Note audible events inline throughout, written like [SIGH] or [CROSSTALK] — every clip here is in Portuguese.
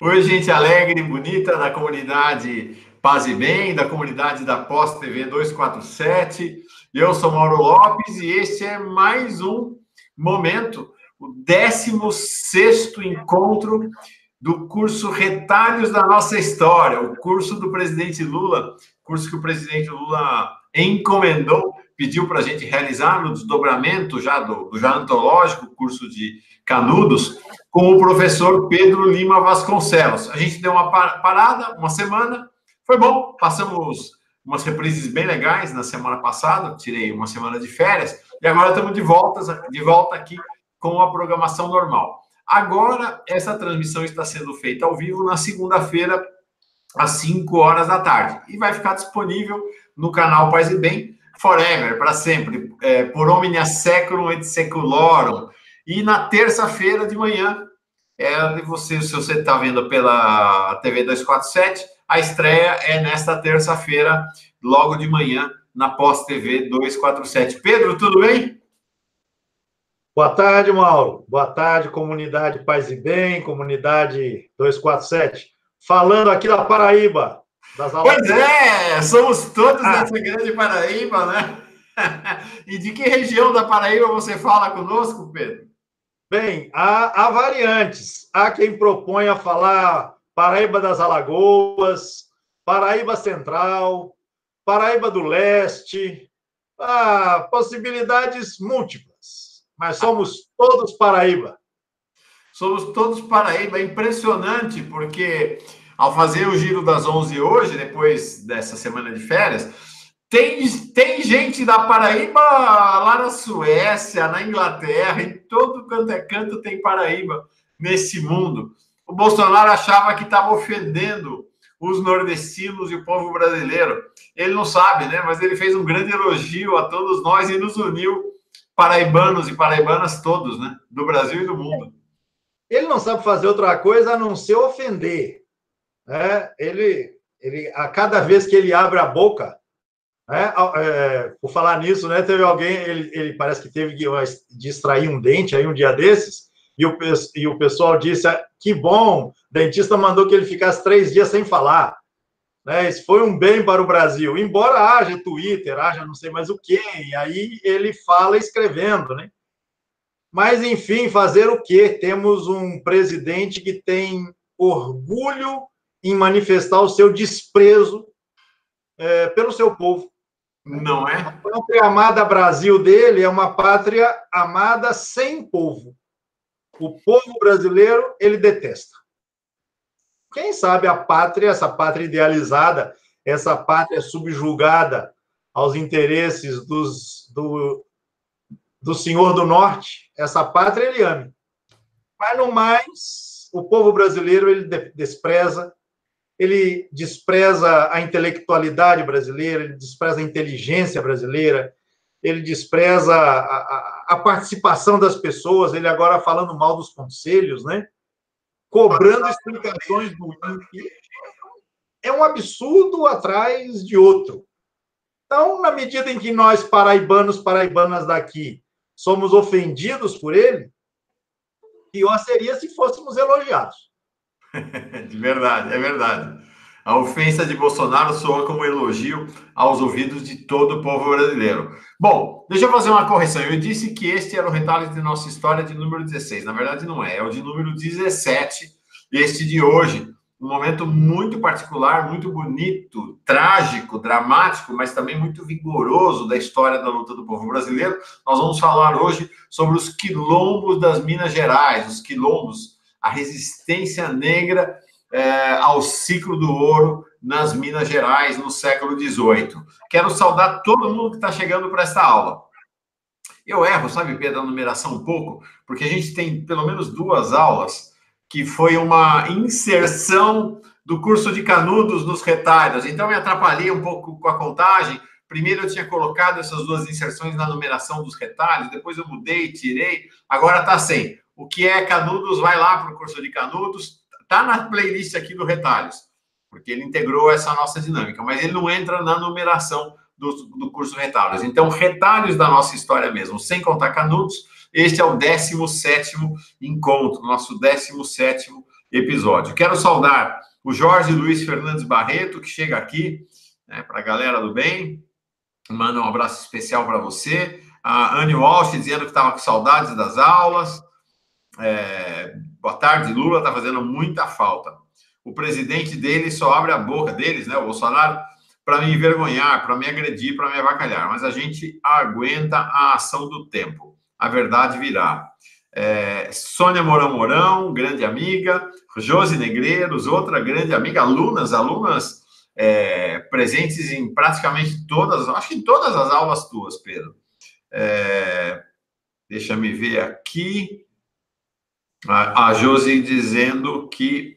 Oi, gente alegre e bonita da comunidade Paz e Bem, da comunidade da Pós TV 247. Eu sou Mauro Lopes e este é mais um momento, o 16 encontro do curso Retalhos da Nossa História, o curso do presidente Lula, curso que o presidente Lula encomendou, pediu para a gente realizar no desdobramento já do, do já antológico, curso de Canudos, com o professor Pedro Lima Vasconcelos. A gente deu uma parada, uma semana, foi bom, passamos umas reprises bem legais na semana passada, tirei uma semana de férias, e agora estamos de volta, de volta aqui com a programação normal. Agora, essa transmissão está sendo feita ao vivo na segunda-feira, às 5 horas da tarde, e vai ficar disponível no canal Paz e Bem, forever, para sempre, é, por omnia seculum et seculorum, e na terça-feira de manhã, é, você, se você está vendo pela TV 247, a estreia é nesta terça-feira, logo de manhã, na Pós TV 247. Pedro, tudo bem? Boa tarde, Mauro. Boa tarde, comunidade Paz e Bem, comunidade 247. Falando aqui da Paraíba. Das pois é, somos todos ah. dessa grande Paraíba, né? [LAUGHS] e de que região da Paraíba você fala conosco, Pedro? Bem, há, há variantes. Há quem propõe a falar Paraíba das Alagoas, Paraíba Central, Paraíba do Leste, ah, possibilidades múltiplas, mas somos todos Paraíba. Somos todos Paraíba, é impressionante, porque ao fazer o giro das 11 hoje, depois dessa semana de férias, tem, tem gente da Paraíba lá na Suécia, na Inglaterra, em todo canto é canto tem Paraíba nesse mundo. O Bolsonaro achava que estava ofendendo os nordestinos e o povo brasileiro. Ele não sabe, né? Mas ele fez um grande elogio a todos nós e nos uniu, paraibanos e paraibanas todos, né? Do Brasil e do mundo. Ele não sabe fazer outra coisa a não ser ofender. Né? Ele, ele, a cada vez que ele abre a boca, é, é, por falar nisso, né, teve alguém, ele, ele parece que teve de extrair um dente aí um dia desses, e o, e o pessoal disse: ah, que bom, o dentista mandou que ele ficasse três dias sem falar. Né, isso foi um bem para o Brasil, embora haja Twitter, haja não sei mais o quê, e aí ele fala escrevendo, né? Mas, enfim, fazer o quê? Temos um presidente que tem orgulho em manifestar o seu desprezo é, pelo seu povo. Não é? A pátria amada Brasil dele é uma pátria amada sem povo. O povo brasileiro ele detesta. Quem sabe a pátria, essa pátria idealizada, essa pátria subjugada aos interesses dos, do, do senhor do norte, essa pátria ele ame. Mas no mais, o povo brasileiro ele despreza, ele despreza a intelectualidade brasileira, ele despreza a inteligência brasileira, ele despreza a, a, a, participação das pessoas, ele agora falando mal dos conselhos, né? Cobrando explicações do. É um absurdo atrás de outro. Então, na medida em que nós, paraibanos, paraibanas daqui, somos ofendidos por ele, pior seria se fôssemos elogiados. [LAUGHS] De verdade, é verdade. A ofensa de Bolsonaro soa como elogio aos ouvidos de todo o povo brasileiro. Bom, deixa eu fazer uma correção. Eu disse que este era o retalho de nossa história de número 16. Na verdade, não é. É o de número 17, este de hoje. Um momento muito particular, muito bonito, trágico, dramático, mas também muito vigoroso da história da luta do povo brasileiro. Nós vamos falar hoje sobre os quilombos das Minas Gerais, os quilombos a resistência negra é, ao ciclo do ouro nas Minas Gerais no século XVIII. Quero saudar todo mundo que está chegando para essa aula. Eu erro, sabe, Pedro, a numeração um pouco, porque a gente tem pelo menos duas aulas que foi uma inserção do curso de Canudos nos retalhos. Então, me atrapalhei um pouco com a contagem. Primeiro eu tinha colocado essas duas inserções na numeração dos retalhos, depois eu mudei, tirei, agora está sem o que é Canudos, vai lá para o curso de Canudos, está na playlist aqui do Retalhos, porque ele integrou essa nossa dinâmica, mas ele não entra na numeração do, do curso Retalhos. Então, Retalhos da nossa história mesmo, sem contar Canudos, este é o 17 encontro, nosso 17 episódio. Quero saudar o Jorge Luiz Fernandes Barreto, que chega aqui, né, para a galera do bem. Manda um abraço especial para você. A Anne Walsh dizendo que estava com saudades das aulas. É, boa tarde, Lula está fazendo muita falta. O presidente dele só abre a boca deles, né? O Bolsonaro, para me envergonhar, para me agredir, para me avacalhar. Mas a gente aguenta a ação do tempo. A verdade virá. É, Sônia Mourão Mourão, grande amiga. Josi Negreiros, outra grande amiga. Alunas, alunas é, presentes em praticamente todas, acho que em todas as aulas tuas, Pedro. É, deixa me ver aqui. A, Josi dizendo que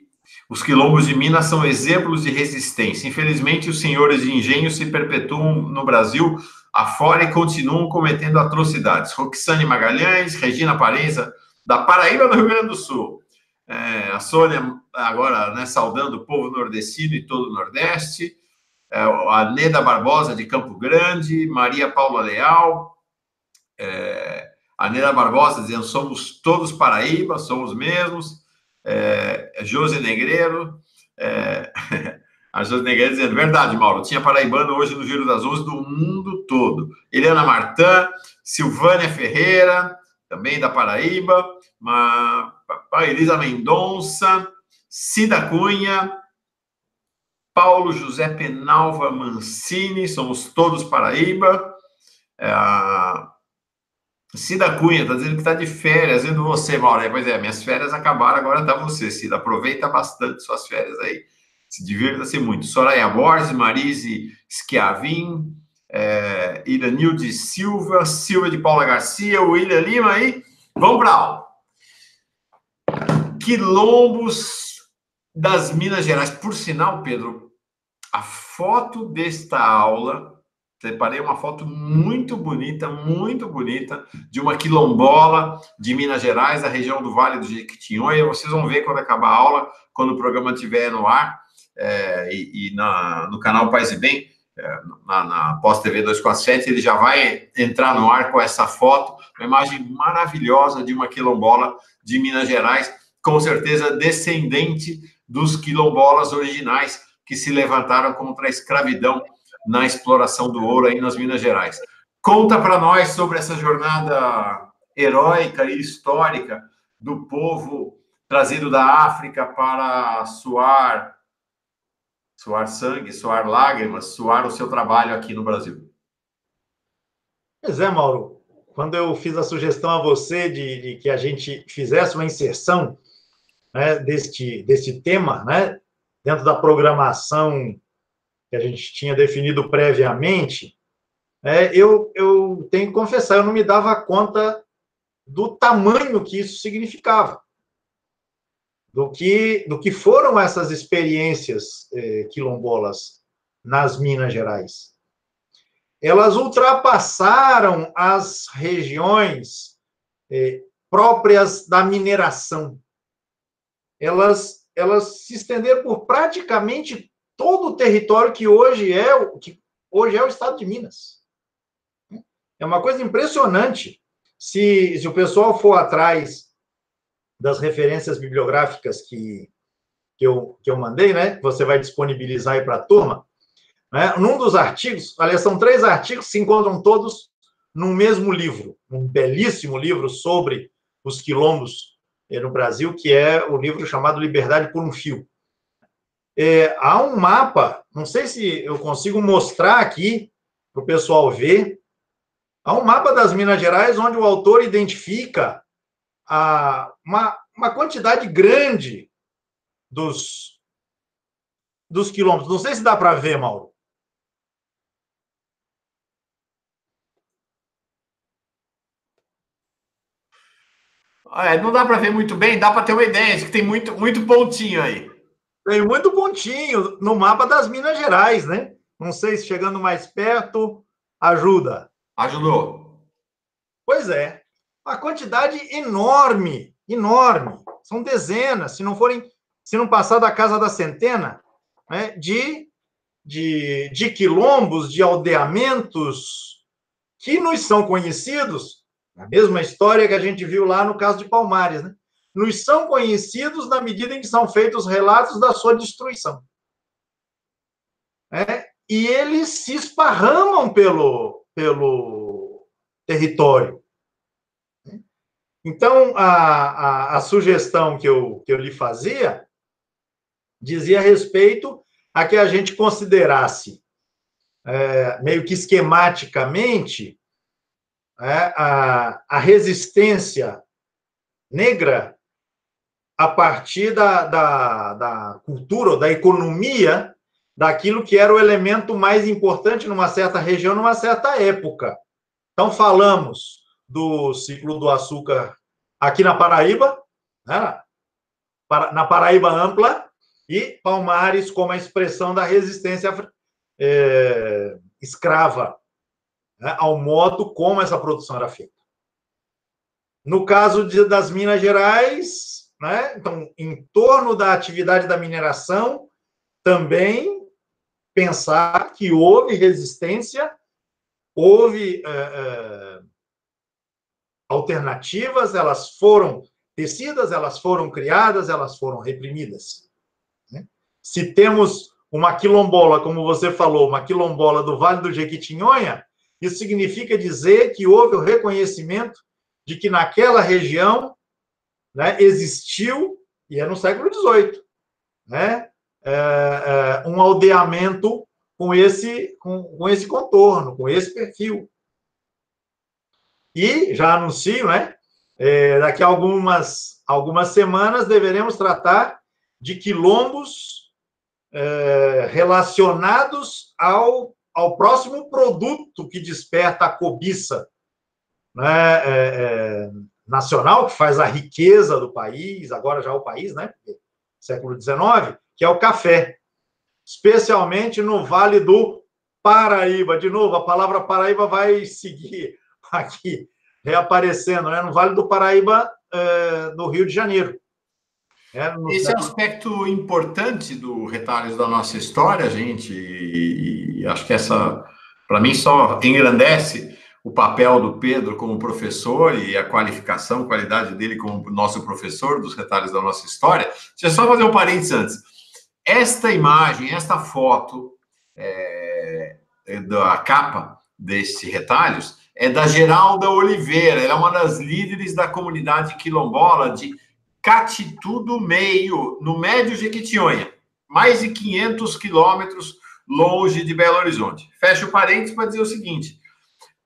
os quilombos de Minas são exemplos de resistência. Infelizmente, os senhores de engenho se perpetuam no Brasil afora e continuam cometendo atrocidades. Roxane Magalhães, Regina Parenza, da Paraíba, no Rio Grande do Sul. É, a Sônia, agora, né, saudando o povo nordestino e todo o Nordeste. É, a Neda Barbosa, de Campo Grande. Maria Paula Leal. É, a Neda Barbosa dizendo: somos todos Paraíba, somos mesmos. É, Josi Negreiro. É, [LAUGHS] a Josi Negreiro dizendo: verdade, Mauro, tinha paraibano hoje no Giro das Onze do mundo todo. Eliana Martã, Silvânia Ferreira, também da Paraíba, uma, Elisa Mendonça, Cida Cunha, Paulo José Penalva Mancini, somos todos Paraíba. É, a Cida Cunha está dizendo que está de férias, vendo você, Mauro. Pois é, minhas férias acabaram, agora está você, Cida. Aproveita bastante suas férias aí. Se divirta-se muito. Soraya Borges, Marise Schiavin, é, Iranilde Silva, Silva de Paula Garcia, William Lima aí. Vamos para aula. Quilombos das Minas Gerais. Por sinal, Pedro, a foto desta aula, separei uma foto muito bonita, muito bonita, de uma quilombola de Minas Gerais, da região do Vale do Jequitinhonha. Vocês vão ver quando acabar a aula, quando o programa estiver no ar, é, e, e na, no canal Paz e Bem é, na, na pós-TV 247, ele já vai entrar no ar com essa foto, uma imagem maravilhosa de uma quilombola de Minas Gerais, com certeza descendente dos quilombolas originais que se levantaram contra a escravidão na exploração do ouro aí nas Minas Gerais. Conta para nós sobre essa jornada heróica e histórica do povo trazido da África para suar suar sangue, suar lágrimas, suar o seu trabalho aqui no Brasil. Pois é, Mauro. Quando eu fiz a sugestão a você de, de que a gente fizesse uma inserção né, deste, deste tema, né, dentro da programação que a gente tinha definido previamente, é, eu, eu tenho que confessar, eu não me dava conta do tamanho que isso significava do que, do que foram essas experiências eh, quilombolas nas Minas Gerais. Elas ultrapassaram as regiões eh, próprias da mineração. Elas, elas se estenderam por praticamente território que hoje é o que hoje é o estado de Minas. É uma coisa impressionante. Se, se o pessoal for atrás das referências bibliográficas que, que, eu, que eu mandei, né? Você vai disponibilizar aí para a turma. Né? Num dos artigos, aliás, são três artigos que se encontram todos no mesmo livro, um belíssimo livro sobre os quilombos no Brasil, que é o livro chamado Liberdade por um Fio. É, há um mapa, não sei se eu consigo mostrar aqui para o pessoal ver. Há um mapa das Minas Gerais onde o autor identifica a, uma, uma quantidade grande dos, dos quilômetros. Não sei se dá para ver, Mauro. É, não dá para ver muito bem, dá para ter uma ideia de que tem muito, muito pontinho aí. Tem muito pontinho no mapa das Minas Gerais, né? Não sei se chegando mais perto ajuda. Ajudou. Pois é uma quantidade enorme, enorme. São dezenas, se não forem, se não passar da casa da centena, né, de, de, de quilombos, de aldeamentos que nos são conhecidos, a mesma história que a gente viu lá no caso de Palmares, né? Nos são conhecidos na medida em que são feitos relatos da sua destruição. É, e eles se esparramam pelo, pelo território. Então, a, a, a, sugestão que eu, que eu lhe fazia dizia respeito a que a gente considerasse, é, meio que esquematicamente, é, a, a resistência negra a partir da, da, da cultura, da economia, daquilo que era o elemento mais importante numa certa região, numa certa época. Então, falamos do ciclo do açúcar aqui na Paraíba, né? na Paraíba ampla, e Palmares como a expressão da resistência é, escrava né? ao modo como essa produção era feita. No caso de, das Minas Gerais, né? então, em torno da atividade da mineração, também pensar que houve resistência, houve é, é, alternativas, elas foram tecidas, elas foram criadas, elas foram reprimidas. Né? Se temos uma quilombola, como você falou, uma quilombola do Vale do Jequitinhonha, isso significa dizer que houve o reconhecimento de que naquela região né, existiu, e é no século XVIII, né, é, é, um aldeamento com esse, com, com esse contorno, com esse perfil. E já anuncio, né? É, daqui a algumas, algumas semanas deveremos tratar de quilombos é, relacionados ao, ao próximo produto que desperta a cobiça né, é, é nacional, que faz a riqueza do país, agora já o país, né? Século XIX, que é o café. Especialmente no Vale do Paraíba. De novo, a palavra Paraíba vai seguir [LAUGHS] aqui reaparecendo, né? No Vale do Paraíba, é, no Rio de Janeiro. É, Esse é um aspecto importante do Retalhos da nossa história, gente, e, e acho que essa, para mim, só engrandece o papel do Pedro como professor e a qualificação, qualidade dele como nosso professor dos Retalhos da nossa história. Deixa eu só fazer um parênteses antes. Esta imagem, esta foto é, da capa deste Retalhos, é da Geralda Oliveira, ela é uma das líderes da comunidade quilombola de Catitudo do Meio, no Médio Jequitinhonha, mais de 500 quilômetros longe de Belo Horizonte. Fecha o parênteses para dizer o seguinte: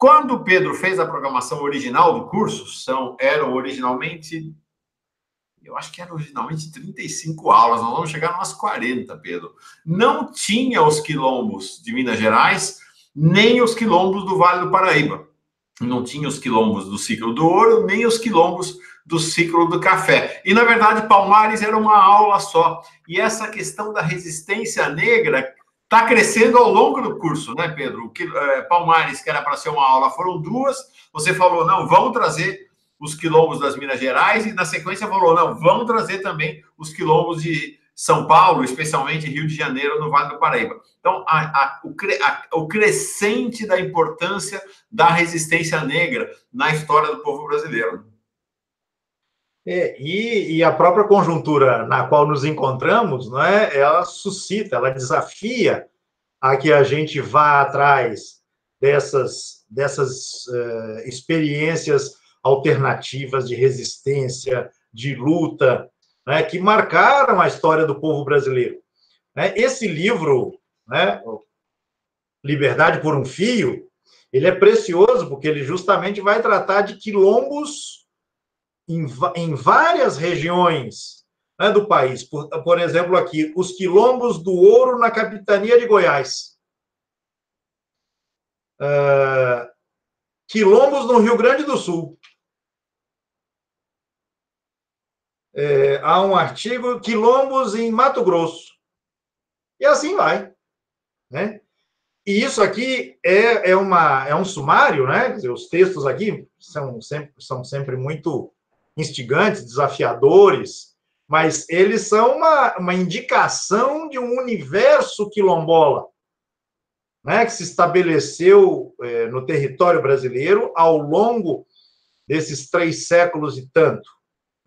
quando Pedro fez a programação original do curso, são, eram originalmente, eu acho que eram originalmente 35 aulas, nós vamos chegar umas 40, Pedro. Não tinha os quilombos de Minas Gerais, nem os quilombos do Vale do Paraíba não tinha os quilombos do ciclo do ouro, nem os quilombos do ciclo do café. E, na verdade, Palmares era uma aula só. E essa questão da resistência negra está crescendo ao longo do curso, né, Pedro? O é, Palmares, que era para ser uma aula, foram duas. Você falou, não, vamos trazer os quilombos das Minas Gerais, e na sequência falou, não, vamos trazer também os quilombos de são Paulo, especialmente Rio de Janeiro, no Vale do Paraíba. Então, a, a, o, a, o, crescente da importância da resistência negra na história do povo brasileiro. É, e, e, a própria conjuntura na qual nos encontramos, não é, ela suscita, ela desafia a que a gente vá atrás dessas, dessas uh, experiências alternativas de resistência, de luta, né, que marcaram a história do povo brasileiro. Né? Esse livro, né, Liberdade por um Fio, ele é precioso porque ele justamente vai tratar de quilombos em, em várias regiões né, do país. Por, por exemplo, aqui, os quilombos do ouro na capitania de Goiás. Uh, quilombos no Rio Grande do Sul. é, há um artigo Quilombos em Mato Grosso. E assim vai. Né? E isso aqui é, é, uma, é um sumário, né? Dizer, os textos aqui são sempre, são sempre muito instigantes, desafiadores, mas eles são uma, uma indicação de um universo quilombola, né? Que se estabeleceu é, no território brasileiro ao longo desses três séculos e tanto.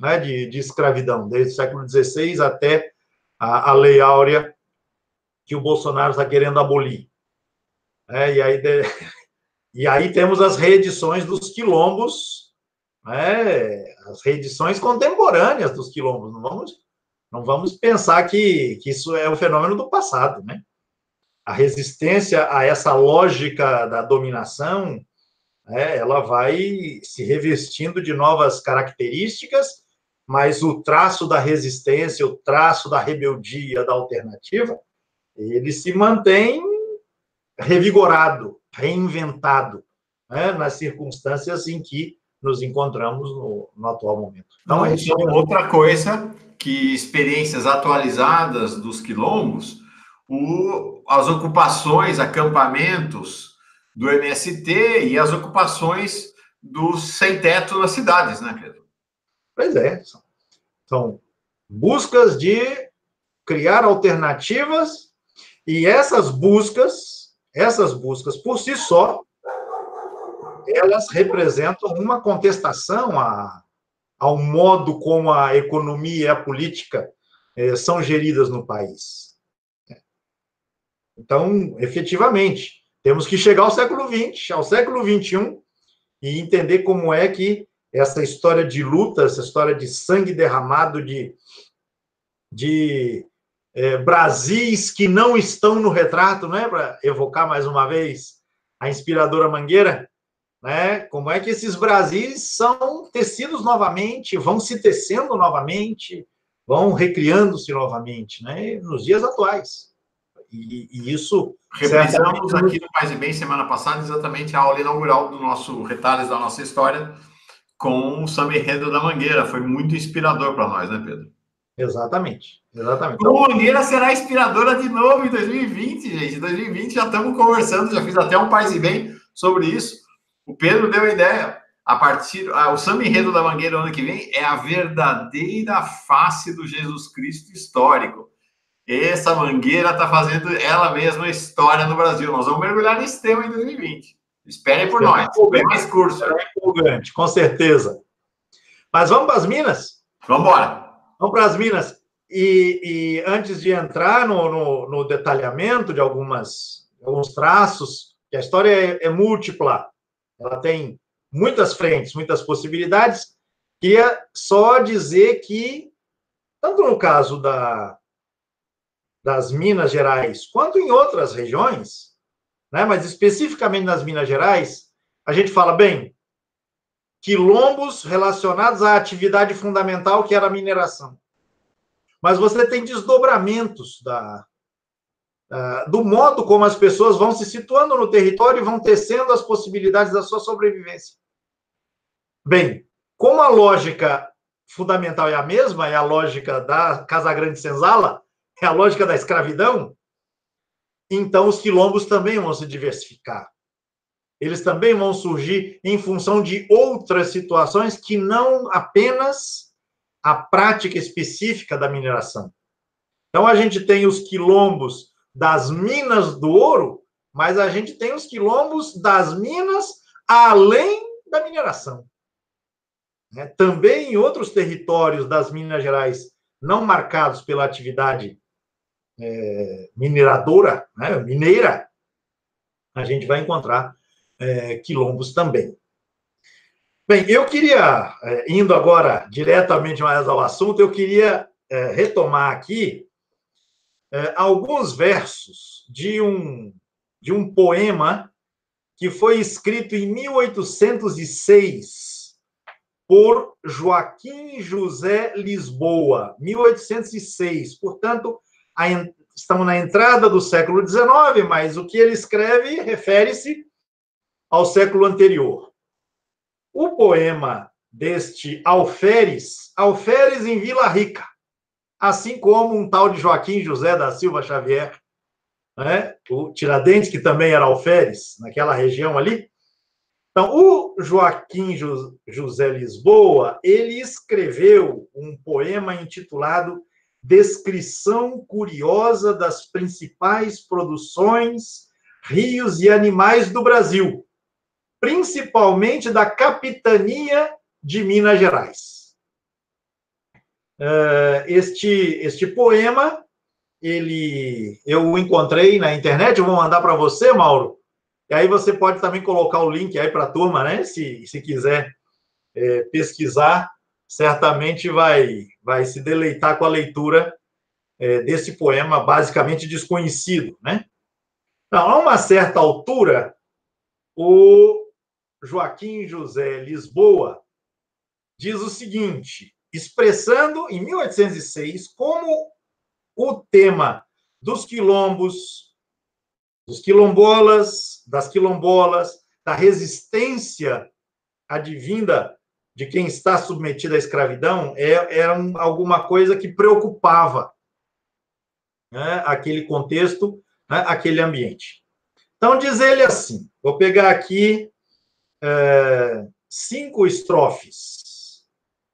né, de, de escravidão, desde o século XVI até a, a Lei Áurea, que o Bolsonaro está querendo abolir. É, e, aí [LAUGHS] e aí temos as reedições dos quilombos, né, as reedições contemporâneas dos quilombos. Não vamos, não vamos pensar que, que isso é um fenômeno do passado. Né? A resistência a essa lógica da dominação né, ela vai se revestindo de novas características, mas o traço da resistência, o traço da rebeldia, da alternativa, ele se mantém revigorado, reinventado, né, nas circunstâncias em que nos encontramos no, no atual momento. Então, é isso. outra coisa que experiências atualizadas dos quilombos, o, as ocupações, acampamentos do MST e as ocupações dos sem-teto nas cidades, né, Pedro? Pois é. São buscas de criar alternativas e essas buscas, essas buscas por si só, elas representam uma contestação a, ao modo como a economia e a política eh, são geridas no país. Então, efetivamente, temos que chegar ao século XX, ao século XXI, e entender como é que essa história de luta, essa história de sangue derramado, de, de é, Brasis que não estão no retrato, né? Para evocar mais uma vez a inspiradora Mangueira, né? Como é que esses Brasis são tecidos novamente, vão se tecendo novamente, vão recriando-se novamente, né? Nos dias atuais. E, e isso. Reprisamos aqui no Paz e Bem, semana passada, exatamente a aula inaugural do nosso Retalhos da Nossa História, com o Samba Enredo da Mangueira. Foi muito inspirador para nós, né, Pedro? Exatamente. Exatamente. O Mangueira será inspiradora de novo em 2020, gente. Em 2020 já estamos conversando, já fiz até um Paz e Bem sobre isso. O Pedro deu a ideia. A partir, o samba enredo da Mangueira ano que vem é a verdadeira face do Jesus Cristo histórico. Essa Mangueira está fazendo ela mesma história no Brasil. Nós vamos mergulhar nesse tema em 2020. Esperem por nós. Bem mais curso. É empolgante, com certeza. Mas vamos para as Minas? Vamos embora. Vamos para as Minas. E, e, antes de entrar no, no, no, detalhamento de algumas, alguns traços, que a história é, é múltipla, ela tem muitas frentes, muitas possibilidades, queria só dizer que, tanto no caso da, das Minas Gerais, quanto em outras regiões, né, mas especificamente nas Minas Gerais, a gente fala, bem, quilombos relacionados à atividade fundamental que era a mineração. Mas você tem desdobramentos da, uh, do modo como as pessoas vão se situando no território e vão tecendo as possibilidades da sua sobrevivência. Bem, como a lógica fundamental é a mesma, é a lógica da Casa Grande Senzala, é a lógica da escravidão, então os quilombos também vão se diversificar. Eles também vão surgir em função de outras situações que não apenas a prática específica da mineração. Então a gente tem os quilombos das minas do ouro, mas a gente tem os quilombos das minas além da mineração. Né? Também em outros territórios das Minas Gerais não marcados pela atividade é, mineradora, né, mineira, a gente vai encontrar é, quilombos também. Bem, eu queria, é, indo agora diretamente mais ao assunto, eu queria é, retomar aqui é, alguns versos de um, de um poema que foi escrito em 1806 por Joaquim José Lisboa, 1806. Portanto, a, estamos na entrada do século XIX, mas o que ele escreve refere-se ao século anterior. O poema deste Alferes, Alferes em Vila Rica, assim como um tal de Joaquim José da Silva Xavier, né? o Tiradentes, que também era Alferes, naquela região ali. Então, o Joaquim José Lisboa, ele escreveu um poema intitulado descrição curiosa das principais produções, rios e animais do Brasil, principalmente da capitania de Minas Gerais. Uh, este, este poema, ele eu o encontrei na internet, eu vou mandar para você, Mauro, e aí você pode também colocar o link aí para a turma, né? Se, se quiser é, pesquisar, certamente vai, vai se deleitar com a leitura é, desse poema basicamente desconhecido, né? Então, a uma certa altura, o Joaquim José Lisboa diz o seguinte, expressando em 1806 como o tema dos quilombos, dos quilombolas, das quilombolas, da resistência advinda de quem está submetido à escravidão é, era alguma coisa que preocupava né, aquele contexto, né, aquele ambiente. Então, diz ele assim: vou pegar aqui é, cinco estrofes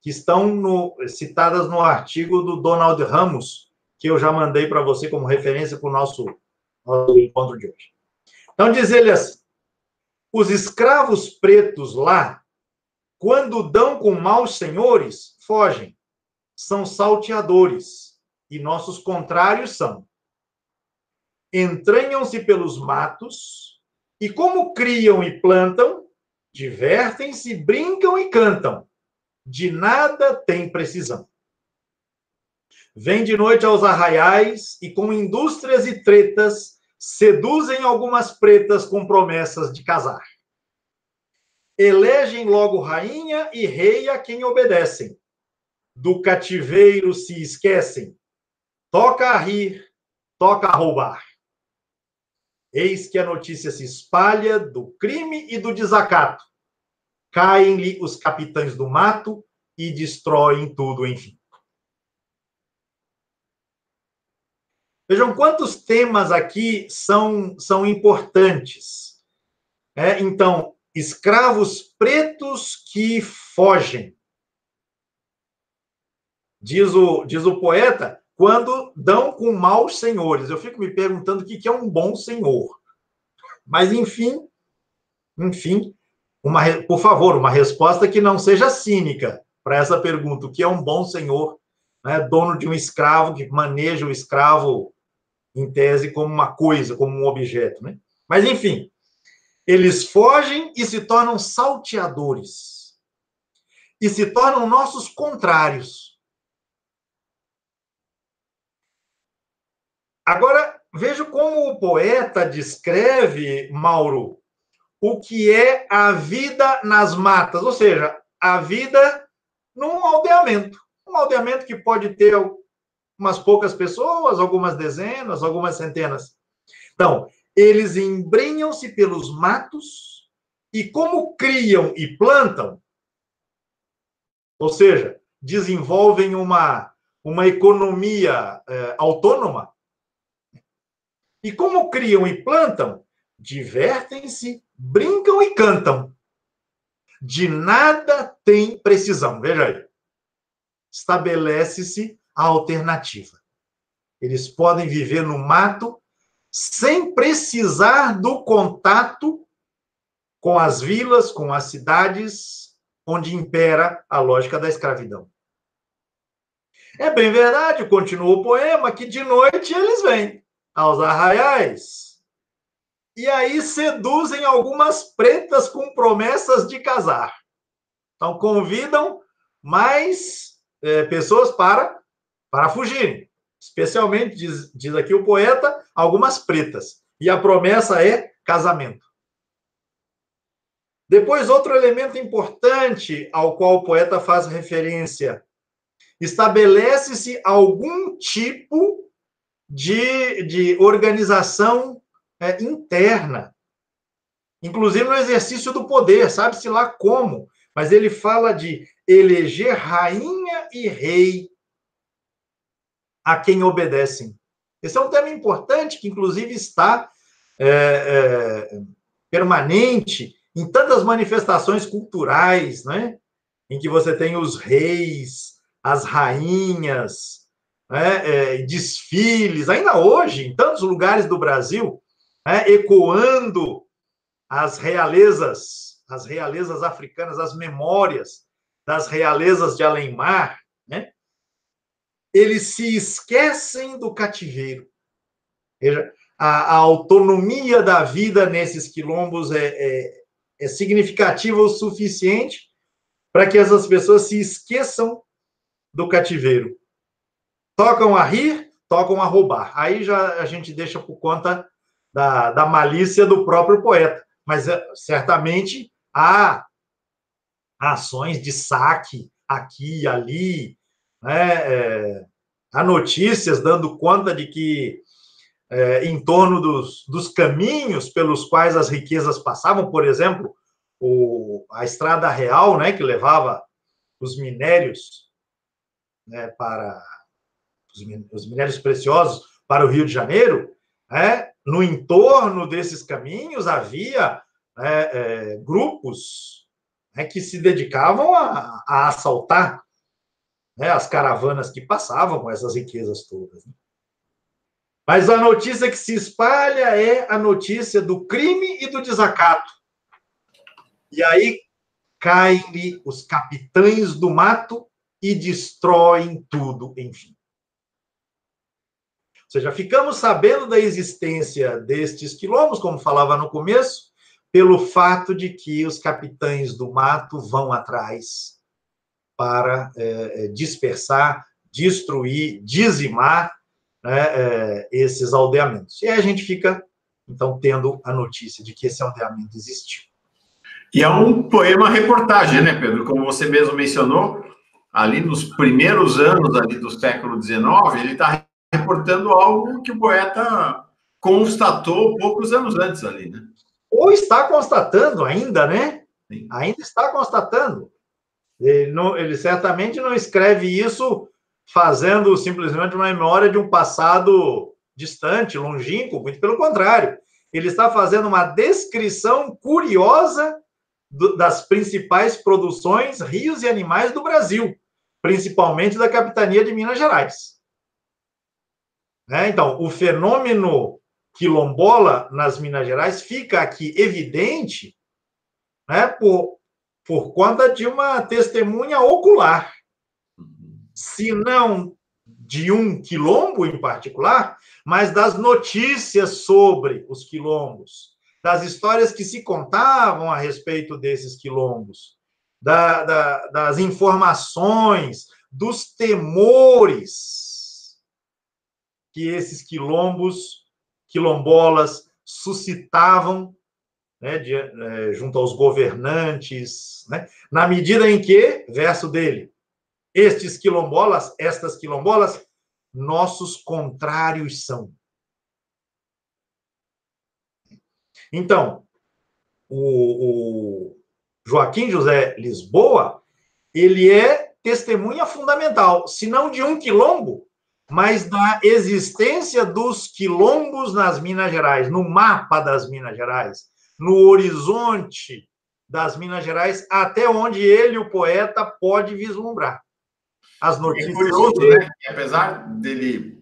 que estão no, citadas no artigo do Donald Ramos, que eu já mandei para você como referência para o nosso, nosso encontro de hoje. Então, diz ele assim: os escravos pretos lá, quando dão com maus senhores, fogem, são salteadores e nossos contrários são: entranham-se pelos matos, e como criam e plantam, divertem-se, brincam e cantam. De nada tem precisão. Vêm de noite aos arraiais e com indústrias e tretas seduzem algumas pretas com promessas de casar. Elegem logo rainha e rei a quem obedecem. Do cativeiro se esquecem Toca a rir, toca a roubar. Eis que a notícia se espalha do crime e do desacato. Caem-lhe os capitães do mato e destroem tudo, enfim. Vejam quantos temas aqui são, são importantes. É, então, escravos pretos que fogem. Diz o, diz o poeta, quando dão com maus senhores. Eu fico me perguntando o que é um bom senhor. Mas, enfim, enfim, uma, por favor, uma resposta que não seja cínica para essa pergunta. O que é um bom senhor, né, dono de um escravo, que maneja o escravo, em tese, como uma coisa, como um objeto. Né? Mas, enfim, eles fogem e se tornam salteadores. E se tornam nossos contrários. Agora, veja como o poeta descreve, Mauro, o que é a vida nas matas, ou seja, a vida num aldeamento. Um aldeamento que pode ter umas poucas pessoas, algumas dezenas, algumas centenas. Então, eles embrenham-se pelos matos e, como criam e plantam, ou seja, desenvolvem uma, uma economia é, autônoma, e como criam e plantam, divertem-se, brincam e cantam. De nada tem precisão. Veja aí. Estabelece-se a alternativa. Eles podem viver no mato sem precisar do contato com as vilas, com as cidades onde impera a lógica da escravidão. É bem verdade, continua o poema, que de noite eles vêm aos arraiais. E aí seduzem algumas pretas com promessas de casar. Então, convidam mais é, pessoas para, para fugirem. Especialmente, diz, diz aqui o poeta, algumas pretas. E a promessa é casamento. Depois, outro elemento importante ao qual o poeta faz referência: estabelece-se algum tipo de, de organização é, interna, inclusive no exercício do poder, sabe-se lá como, mas ele fala de eleger rainha e rei a quem obedecem. Esse é um tema importante que, inclusive, está é, é, permanente em tantas manifestações culturais, né? em que você tem os reis, as rainhas, né, é, desfiles, ainda hoje, em tantos lugares do Brasil, né, ecoando as realezas, as realezas africanas, as memórias das realezas de além-mar, né? eles se esquecem do cativeiro. Veja, a, a autonomia da vida nesses quilombos é, é, é significativa o suficiente para que essas pessoas se esqueçam do cativeiro. Tocam a rir, tocam a roubar. Aí já a gente deixa por conta da, da malícia do próprio poeta. Mas é, certamente há ações de saque aqui e ali, né? É, há notícias dando conta de que é, em torno dos, dos caminhos pelos quais as riquezas passavam, por exemplo, o, a estrada real, né, que levava os minérios né, para os, minérios preciosos para o Rio de Janeiro, né, no entorno desses caminhos havia é, é, grupos né, que se dedicavam a, a assaltar né, as caravanas que passavam com essas riquezas todas. Né? Mas a notícia que se espalha é a notícia do crime e do desacato. E aí caem-lhe os capitães do mato e destroem tudo, enfim. Seja, ficamos sabendo da existência destes quilombos, como falava no começo, pelo fato de que os capitães do mato vão atrás para é, dispersar, destruir, dizimar né, é, esses aldeamentos. E aí a gente fica, então, tendo a notícia de que esse aldeamento existiu. E é um poema reportagem, né, Pedro? Como você mesmo mencionou, ali nos primeiros anos ali do século XIX, ele está reportando algo que o poeta constatou poucos anos antes ali, né? Ou está constatando ainda, né? Sim. Ainda está constatando. Ele, não, ele certamente não escreve isso fazendo simplesmente uma memória de um passado distante, longínquo, muito pelo contrário. Ele está fazendo uma descrição curiosa do, das principais produções rios e animais do Brasil, principalmente da capitania de Minas Gerais. Né? Então, o fenômeno quilombola nas Minas Gerais fica aqui evidente né, por, por conta de uma testemunha ocular se não de um quilombo em particular, mas das notícias sobre os quilombos, das histórias que se contavam a respeito desses quilombos, da, da, das informações, dos temores que esses quilombos, quilombolas, suscitavam né, de, é, junto aos governantes, né, na medida em que, verso dele, estes quilombolas, estas quilombolas, nossos contrários são. Então, o, o Joaquim José Lisboa, ele é testemunha fundamental, se não de um quilombo, mas da existência dos quilombos nas Minas Gerais, no mapa das Minas Gerais, no horizonte das Minas Gerais, até onde ele, o poeta, pode vislumbrar as é notícias. É curioso, né? apesar dele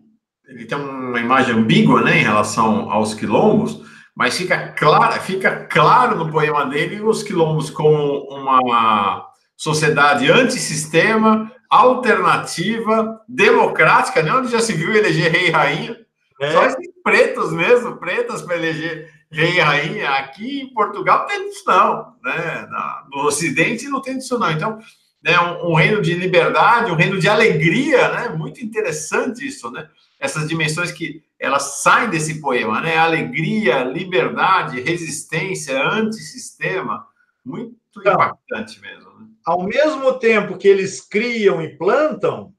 ele ter uma imagem ambígua, né, em relação aos quilombos, mas fica claro, fica claro no poema dele os quilombos como uma sociedade antissistema, alternativa, democrática, né, onde já se viu eleger rei e rainha. É. Só esses pretos mesmo, pretas para eleger rei e rainha. Aqui em Portugal não tem isso não, né? No Ocidente não tem isso não. Então, né, um, um, reino de liberdade, um reino de alegria, né? Muito interessante isso, né? Essas dimensões que elas saem desse poema, né? Alegria, liberdade, resistência, antissistema, muito então, impactante mesmo. Né? Ao mesmo tempo que eles criam e plantam,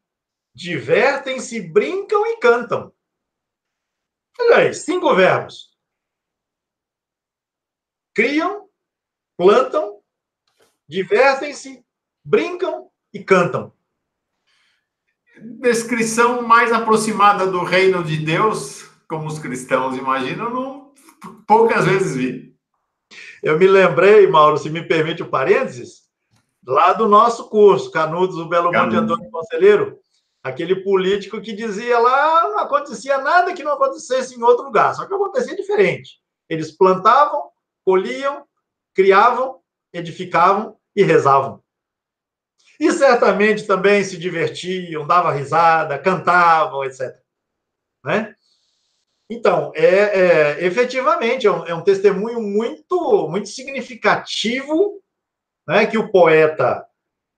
divertem-se, brincam e cantam. Olha aí, cinco verbos. Criam, plantam, divertem-se, brincam e cantam. Descrição mais aproximada do reino de Deus, como os cristãos imaginam, não, poucas vezes vi. Eu me lembrei, Mauro, se me permite o parênteses, lá do nosso curso, Canudos, o Belo Monte Antônio Conselheiro, aquele político que dizia lá não acontecia nada que não acontecesse em outro lugar, só que acontecia diferente. Eles plantavam, colhiam, criavam, edificavam e rezavam. E certamente também se divertiam, davam risada, cantavam, etc. Né? Então, é, é efetivamente, é um, é um, testemunho muito, muito significativo né, que o poeta,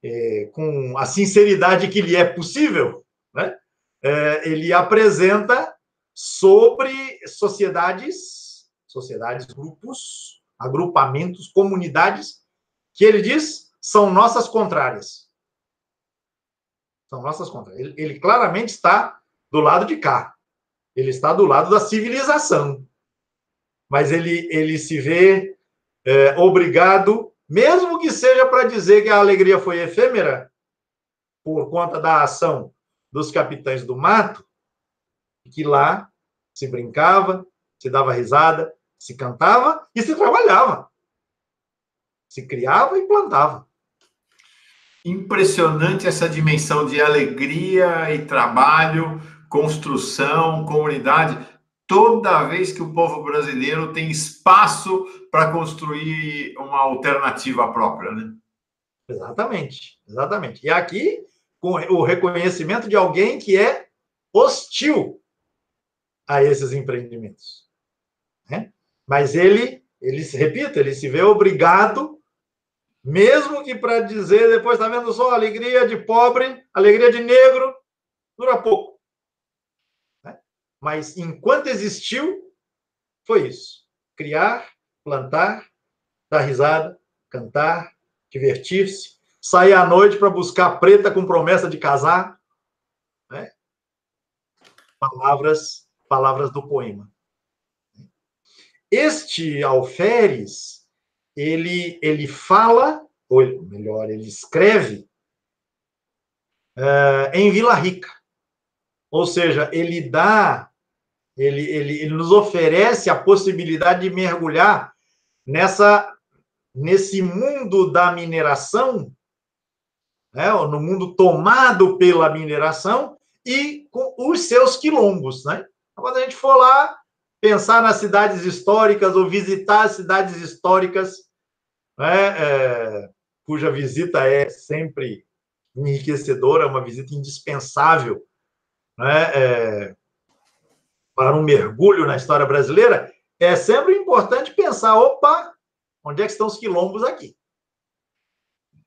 é, com a sinceridade que lhe é possível, né, é, ele apresenta sobre sociedades, sociedades, grupos, agrupamentos, comunidades, que ele diz são nossas contrárias. São nossas contrárias. Ele, ele claramente está do lado de cá. Ele está do lado da civilização. Mas ele, ele se vê é, obrigado, mesmo que seja para dizer que a alegria foi efêmera, por conta da ação dos capitães do mato, que lá se brincava, se dava risada, se cantava e se trabalhava. Se criava e plantava. Impressionante essa dimensão de alegria e trabalho, construção, comunidade. Toda vez que o povo brasileiro tem espaço para construir uma alternativa própria, né? Exatamente, exatamente. E aqui, com o reconhecimento de alguém que é hostil a esses empreendimentos. Né? Mas ele, ele se repita, ele se vê obrigado, mesmo que para dizer depois, está vendo só, alegria de pobre, alegria de negro, dura pouco. Mas enquanto existiu, foi isso: criar, plantar, dar risada, cantar, divertir-se, sair à noite para buscar preta com promessa de casar. Né? Palavras palavras do poema. Este alferes, ele, ele fala, ou melhor, ele escreve uh, em Vila Rica. Ou seja, ele dá, ele, ele, ele nos oferece a possibilidade de mergulhar nessa nesse mundo da mineração, né, no mundo tomado pela mineração e com os seus quilombos, né? Quando a gente for lá pensar nas cidades históricas ou visitar as cidades históricas, né, é, cuja visita é sempre enriquecedora, uma visita indispensável né, é, para um mergulho na história brasileira, é sempre importante pensar: opa, onde é que estão os quilombos aqui?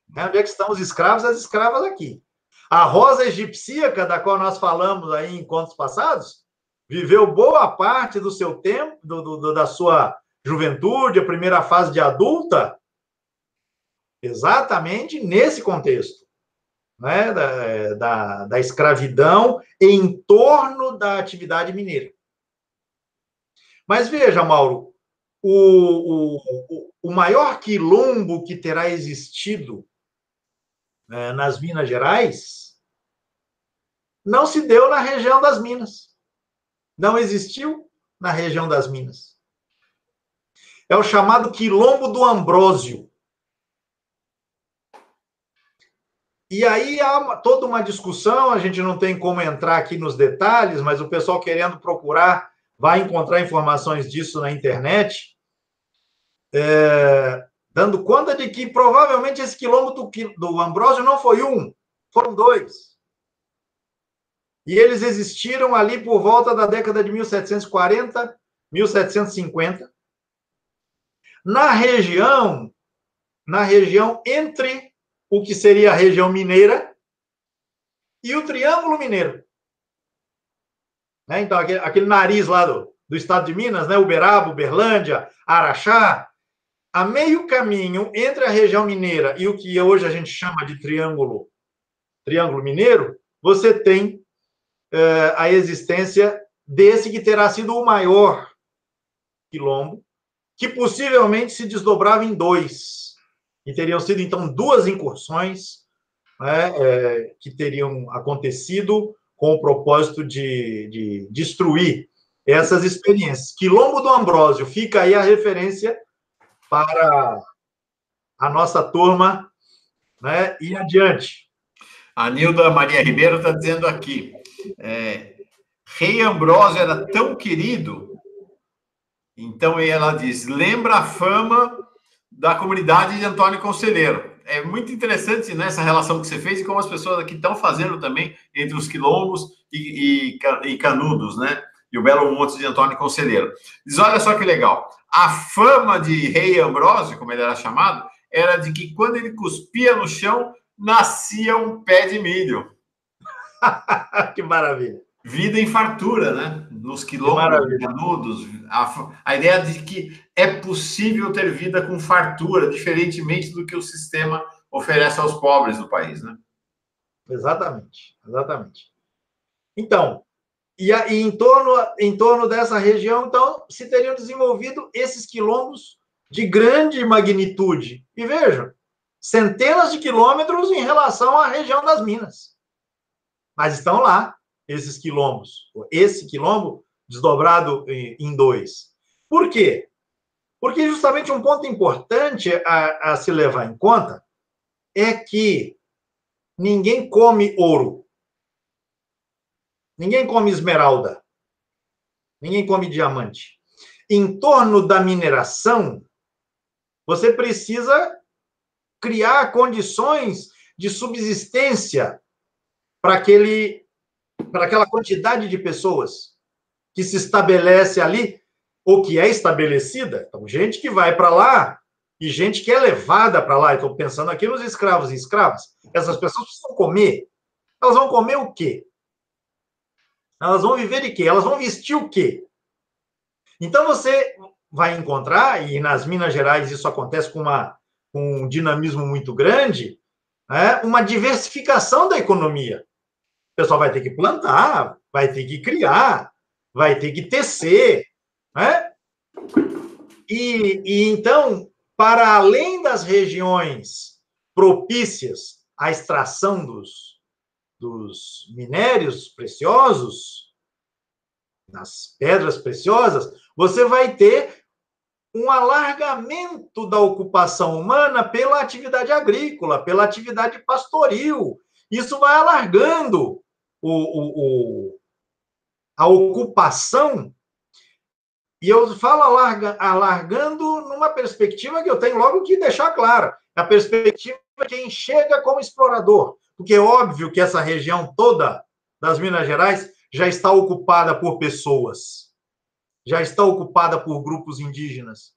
Né, onde é que estão os escravos e as escravas aqui? A rosa egipcíaca, da qual nós falamos aí em encontros passados, viveu boa parte do seu tempo, do, do, da sua juventude, a primeira fase de adulta, exatamente nesse contexto, né, da, da, da escravidão em torno da atividade mineira. Mas veja, Mauro, o, o, o maior quilombo que terá existido né, nas Minas Gerais não se deu na região das Minas não existiu na região das Minas. É o chamado Quilombo do Ambrósio. E aí há toda uma discussão, a gente não tem como entrar aqui nos detalhes, mas o pessoal querendo procurar vai encontrar informações disso na internet, é, dando conta de que provavelmente esse quilombo do, do Ambrósio não foi um, foram dois. E eles existiram ali por volta da década de 1740, 1750. Na região, na região entre o que seria a região mineira e o Triângulo Mineiro. Né? Então, aquele, aquele, nariz lá do, do estado de Minas, né? Uberaba, Uberlândia, Araxá, a meio caminho entre a região mineira e o que hoje a gente chama de Triângulo, Triângulo Mineiro, você tem uh, a existência desse que terá sido o maior quilombo, que possivelmente se desdobrava em dois, e teriam sido, então, duas incursões né, é, que teriam acontecido com o propósito de, de destruir essas experiências. Quilombo do Ambrósio, fica aí a referência para a nossa turma né, e adiante. A Nilda Maria Ribeiro está dizendo aqui: é, Rei Ambrósio era tão querido, então ela diz: lembra a fama da comunidade de Antônio Conselheiro. é muito interessante né, essa relação que você fez e como as pessoas aqui estão fazendo também entre os quilombos e, e, e canudos, né? E o Belo Monte de Antônio Conselheiro. Diz: olha só que legal. A fama de Rei Ambrósio, como ele era chamado, era de que quando ele cuspia no chão, nascia um pé de milho. [LAUGHS] que maravilha. Vida em fartura, né? Nos quilômetros, canudos. A, a ideia de que é possível ter vida com fartura, diferentemente do que o sistema oferece aos pobres do país, né? Exatamente, exatamente. Então, e, a, e em, torno, em torno dessa região, então, se teriam desenvolvido esses quilombos de grande magnitude. E vejam, centenas de quilômetros em relação à região das Minas. Mas estão lá, esses quilombos. Esse quilombo desdobrado em dois. Por quê? Porque justamente um ponto importante a, a se levar em conta é que ninguém come ouro. Ninguém come esmeralda. Ninguém come diamante. Em torno da mineração, você precisa criar condições de subsistência para aquele para aquela quantidade de pessoas que se estabelece ali, ou que é estabelecida. Então, gente que vai para lá e gente que é levada para lá. Estou pensando aqui nos escravos e escravas. Essas pessoas precisam comer. Elas vão comer o quê? Elas vão viver de quê? Elas vão vestir o quê? Então, você vai encontrar, e nas Minas Gerais isso acontece com, uma, com um dinamismo muito grande, né, uma diversificação da economia pessoal vai ter que plantar, vai ter que criar, vai ter que tecer, né? E, e então, para além das regiões propícias à extração dos, dos minérios preciosos, das pedras preciosas, você vai ter um alargamento da ocupação humana pela atividade agrícola, pela atividade pastoril. Isso vai alargando o, o, o, a ocupação, e eu falo alarga, alargando numa perspectiva que eu tenho logo que deixar claro, a perspectiva de quem chega como explorador, porque é óbvio que essa região toda das Minas Gerais já está ocupada por pessoas, já está ocupada por grupos indígenas.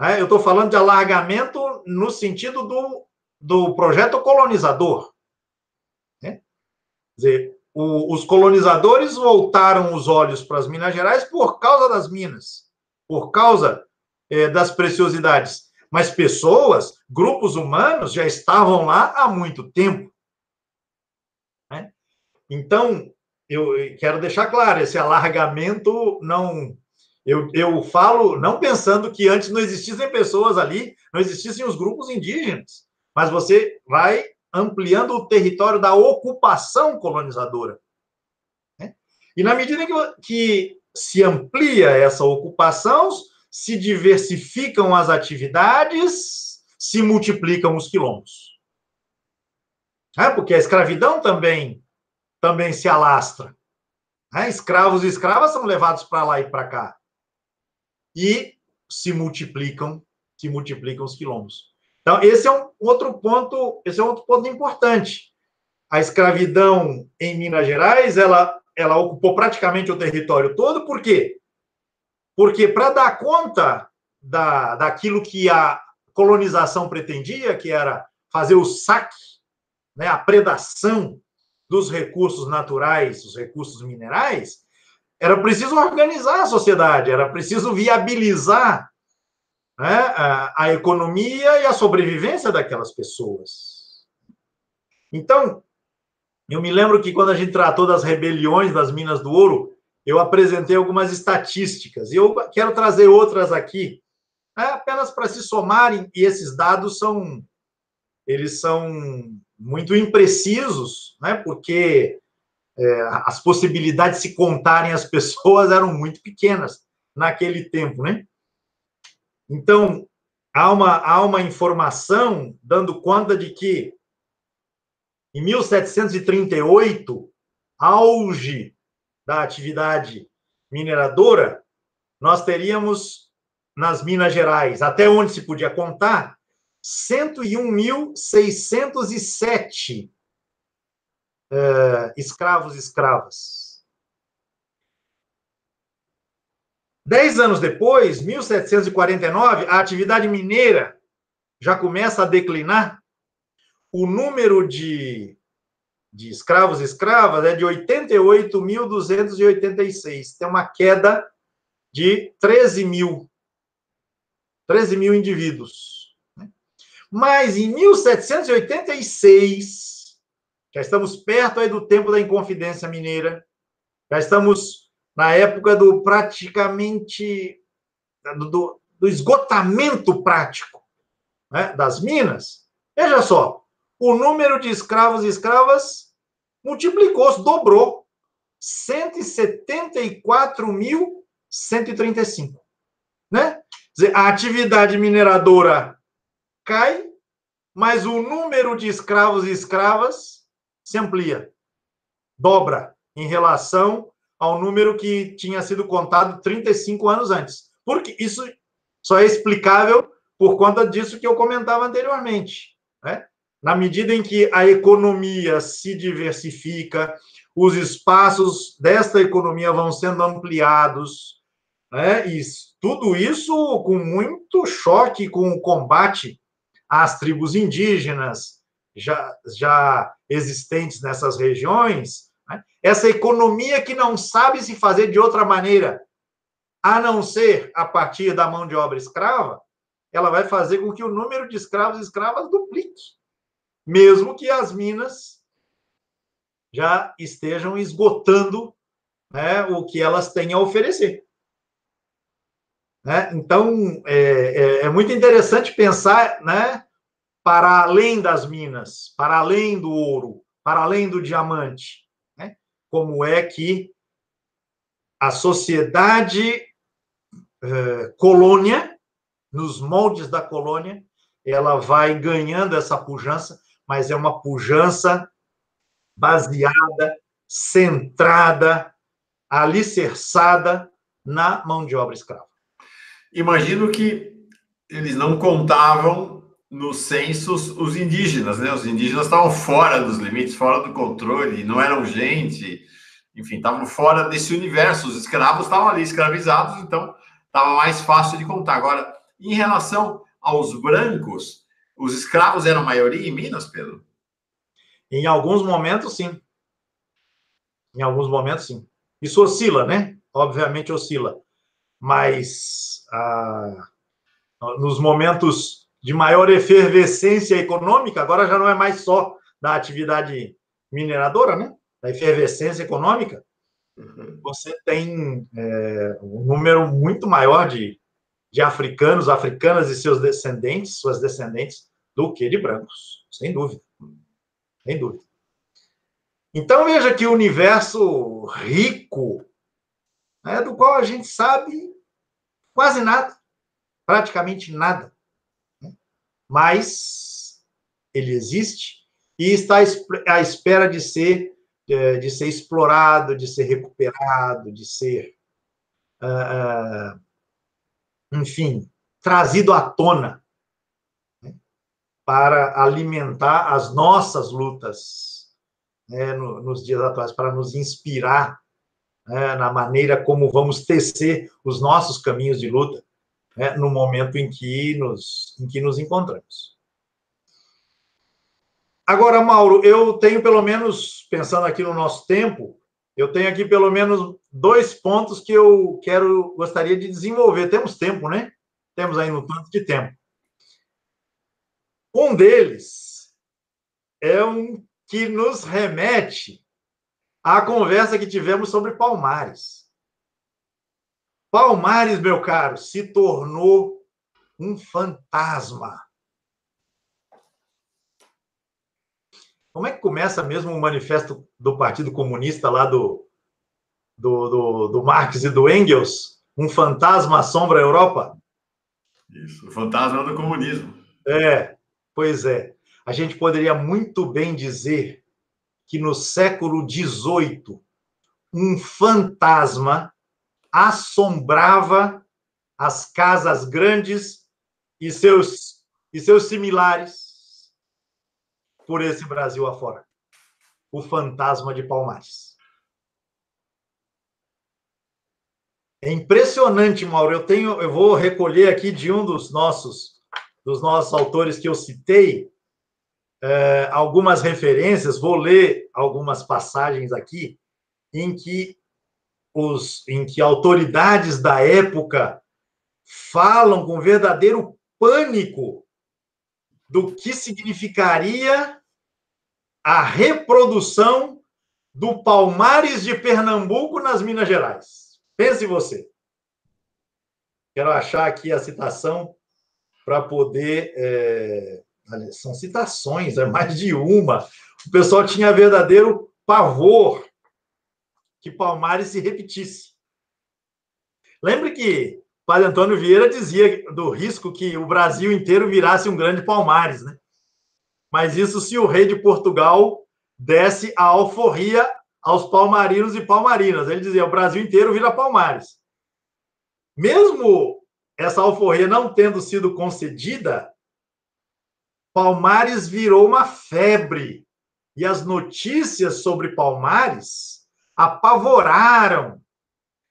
É, eu estou falando de alargamento no sentido do, do projeto colonizador. Dizer, o, os colonizadores voltaram os olhos para as Minas Gerais por causa das minas, por causa é, das preciosidades. Mas pessoas, grupos humanos, já estavam lá há muito tempo. Né? Então, eu quero deixar claro: esse alargamento não. Eu, eu falo não pensando que antes não existissem pessoas ali, não existissem os grupos indígenas, mas você vai ampliando o território da ocupação colonizadora. Né? E na medida que, se amplia essa ocupação, se diversificam as atividades, se multiplicam os quilombos. É, porque a escravidão também, também se alastra. É, escravos e escravas são levados para lá e para cá. E se multiplicam, se multiplicam os quilombos. Então, esse é um outro ponto, esse é outro ponto importante. A escravidão em Minas Gerais, ela, ela ocupou praticamente o território todo, por quê? Porque para dar conta da, daquilo que a colonização pretendia, que era fazer o saque, né, a predação dos recursos naturais, os recursos minerais, era preciso organizar a sociedade, era preciso viabilizar né, a, economia e a sobrevivência daquelas pessoas. Então, eu me lembro que quando a gente tratou das rebeliões das Minas do Ouro, eu apresentei algumas estatísticas, e eu quero trazer outras aqui, né, apenas para se somarem, e esses dados são, eles são muito imprecisos, né, porque é, as possibilidades de se contarem as pessoas [LAUGHS] eram muito pequenas naquele tempo, né? Então, há uma, há uma informação dando conta de que, em 1738, auge da atividade mineradora, nós teríamos nas Minas Gerais, até onde se podia contar, 101.607 uh, escravos e escravas. Dez anos depois, 1749, a atividade mineira já começa a declinar. O número de, de escravos e escravas é de 88.286. Tem uma queda de 13 mil. 13 mil indivíduos. Né? Mas em 1786, já estamos perto aí do tempo da Inconfidência Mineira, já estamos na época do praticamente do, do esgotamento prático né, das minas. Veja só, o número de escravos e escravas multiplicou-se, dobrou. 174.135, né? A atividade mineradora cai, mas o número de escravos e escravas se amplia, dobra em relação ao número que tinha sido contado 35 anos antes. Porque isso só é explicável por conta disso que eu comentava anteriormente. Né? Na medida em que a economia se diversifica, os espaços desta economia vão sendo ampliados, né? e tudo isso com muito choque com o combate às tribos indígenas já, já existentes nessas regiões? Essa economia que não sabe se fazer de outra maneira, a não ser a partir da mão de obra escrava, ela vai fazer com que o número de escravos e escravas duplique, mesmo que as minas já estejam esgotando né, o que elas têm a oferecer. Né? Então, é, é, é, muito interessante pensar né, para além das minas, para além do ouro, para além do diamante, né? Como é que a sociedade é, colônia, nos moldes da colônia, ela vai ganhando essa pujança, mas é uma pujança baseada, centrada, alicerçada na mão de obra escrava. Imagino que eles não contavam nos censos os indígenas, né? Os indígenas estavam fora dos limites, fora do controle, não eram gente, enfim, estavam fora desse universo. Os escravos estavam ali escravizados, então estava mais fácil de contar. Agora, em relação aos brancos, os escravos eram maioria em Minas, Pedro? Em alguns momentos, sim. Em alguns momentos, sim. Isso oscila, né? Obviamente oscila. Mas a, nos momentos de maior efervescência econômica, agora já não é mais só da atividade mineradora, né? Da efervescência econômica, uhum. você tem é, um número muito maior de, de africanos, africanas e seus descendentes, suas descendentes, do que de brancos, sem dúvida. Sem dúvida. Então veja que o universo rico, né, do qual a gente sabe Quase nada. Praticamente nada. Mas ele existe e está à espera de ser, de ser explorado, de ser recuperado, de ser, uh, enfim, trazido à tona né? para alimentar as nossas lutas né, nos dias atuais, para nos inspirar né, na maneira como vamos tecer os nossos caminhos de luta né, no momento em que, nos, em que nos encontramos. Agora, Mauro, eu tenho pelo menos, pensando aqui no nosso tempo, eu tenho aqui pelo menos dois pontos que eu quero, gostaria de desenvolver. Temos tempo, né? Temos aí no tanto de tempo. Um deles é um que nos remete a conversa que tivemos sobre Palmares. Palmares, meu caro, se tornou um fantasma. Como é que começa mesmo o manifesto do Partido Comunista lá do, do, do, do Marx e do Engels? Um fantasma assombra a Europa? Isso, o fantasma do comunismo. É, pois é. A gente poderia muito bem dizer que no século XVIII um fantasma assombrava as casas grandes e seus e seus similares por esse Brasil afora. O fantasma de Palmares. É impressionante, Mauro. Eu tenho, eu vou recolher aqui de um dos nossos dos nossos autores que eu citei é, algumas referências. Vou ler algumas passagens aqui em que os em que autoridades da época falam com verdadeiro pânico do que significaria a reprodução do Palmares de Pernambuco nas Minas Gerais. Pense você. Quero achar aqui a citação para poder. É... São citações, é mais de uma. O pessoal tinha verdadeiro pavor que Palmares se repetisse. Lembre que Padre Antônio Vieira dizia do risco que o Brasil inteiro virasse um grande Palmares, né? Mas isso se o rei de Portugal desse a alforria aos palmarinos e palmarinas. Ele dizia: o Brasil inteiro vira Palmares. Mesmo essa alforria não tendo sido concedida, Palmares virou uma febre. E as notícias sobre Palmares apavoraram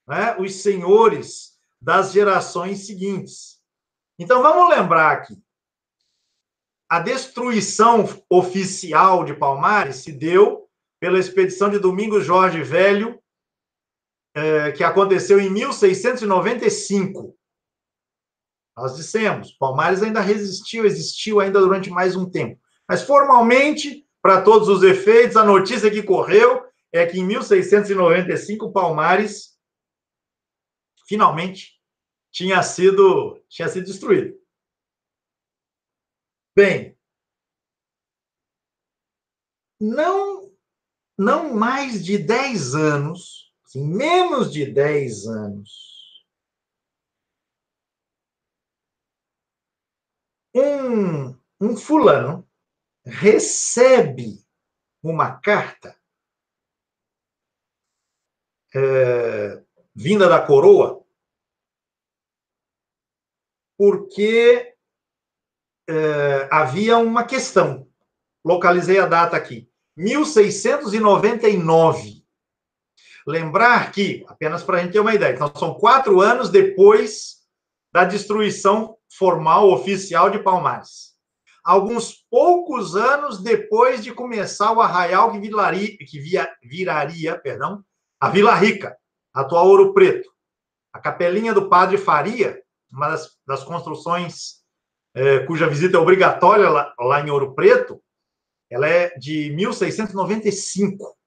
né, os senhores das gerações seguintes. Então vamos lembrar aqui. A destruição oficial de Palmares se deu pela expedição de Domingos Jorge Velho, eh, que aconteceu em 1695. Nós dissemos, Palmares ainda resistiu, existiu ainda durante mais um tempo. Mas formalmente, para todos os efeitos, a notícia que correu é que em 1695 Palmares finalmente tinha sido tinha sido destruído. Bem, não não mais de 10 anos, assim, menos de 10 anos um, um fulano recebe uma carta é, vinda da coroa, porque é, havia uma questão. Localizei a data aqui. 1699. Lembrar que, apenas para a gente ter uma ideia, então são quatro anos depois da destruição formal oficial de Palmares. Alguns poucos anos depois de começar o arraial que, que via, viraria perdão, a Vila Rica, atual Ouro Preto. A capelinha do Padre Faria, uma das, das construções é, cuja visita é obrigatória lá, lá em Ouro Preto, ela é de 1695.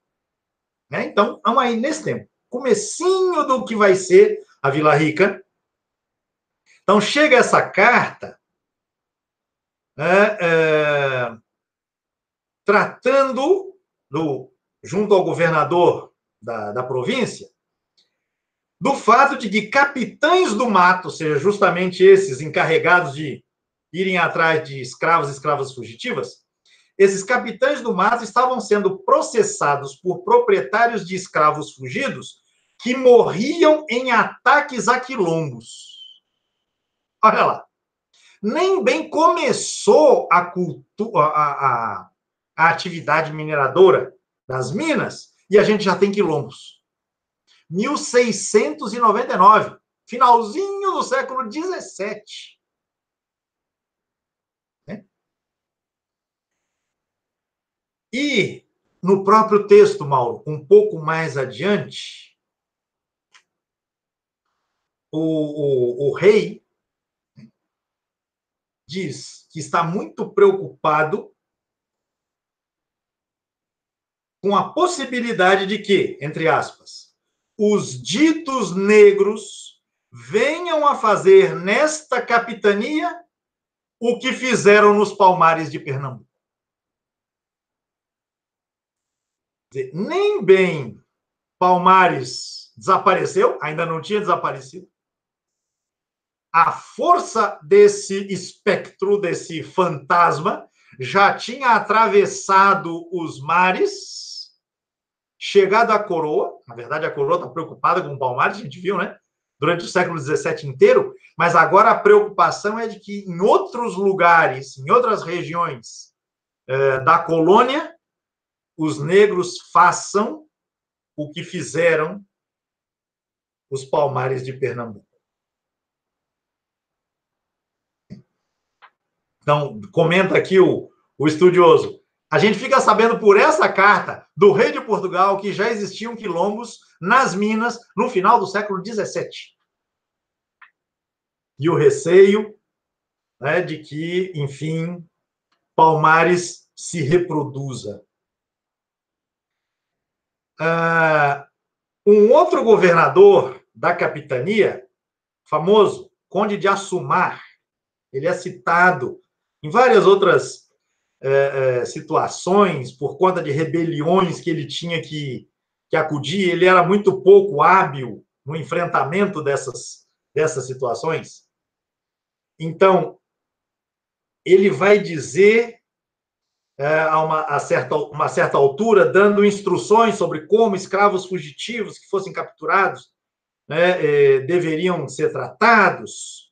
Né? Então, vamos aí nesse tempo. Comecinho do que vai ser a Vila Rica, então, chega essa carta né, é, tratando, do, junto ao governador da, da província, do fato de que capitães do mato, ou seja, justamente esses encarregados de irem atrás de escravos e escravas fugitivas, esses capitães do mato estavam sendo processados por proprietários de escravos fugidos que morriam em ataques a quilombos. Olha lá. Nem bem começou a, cultura, a, a, a atividade mineradora das minas e a gente já tem quilombos. 1699, finalzinho do século 17. Né? E no próprio texto, Mauro, um pouco mais adiante, o, o, o rei diz que está muito preocupado com a possibilidade de que, entre aspas, os ditos negros venham a fazer nesta capitania o que fizeram nos palmares de Pernambuco. Nem bem Palmares desapareceu, ainda não tinha desaparecido, a força desse espectro, desse fantasma, já tinha atravessado os mares, chegado à coroa. Na verdade, a coroa está preocupada com o Palmares, a gente viu, né? durante o século XVII inteiro, mas agora a preocupação é de que em outros lugares, em outras regiões eh, da colônia, os negros façam o que fizeram os palmares de Pernambuco. Então, comenta aqui o, o estudioso. A gente fica sabendo por essa carta do rei de Portugal que já existiam quilombos nas Minas no final do século XVII. E o receio né, de que, enfim, Palmares se reproduza. Ah, um outro governador da capitania, famoso, Conde de Assumar, ele é citado em várias outras é, é, situações, por conta de rebeliões que ele tinha que, que acudir, ele era muito pouco hábil no enfrentamento dessas, dessas situações. Então, ele vai dizer é, a, uma, a, certa, uma certa altura, dando instruções sobre como escravos fugitivos que fossem capturados né, é, deveriam ser tratados.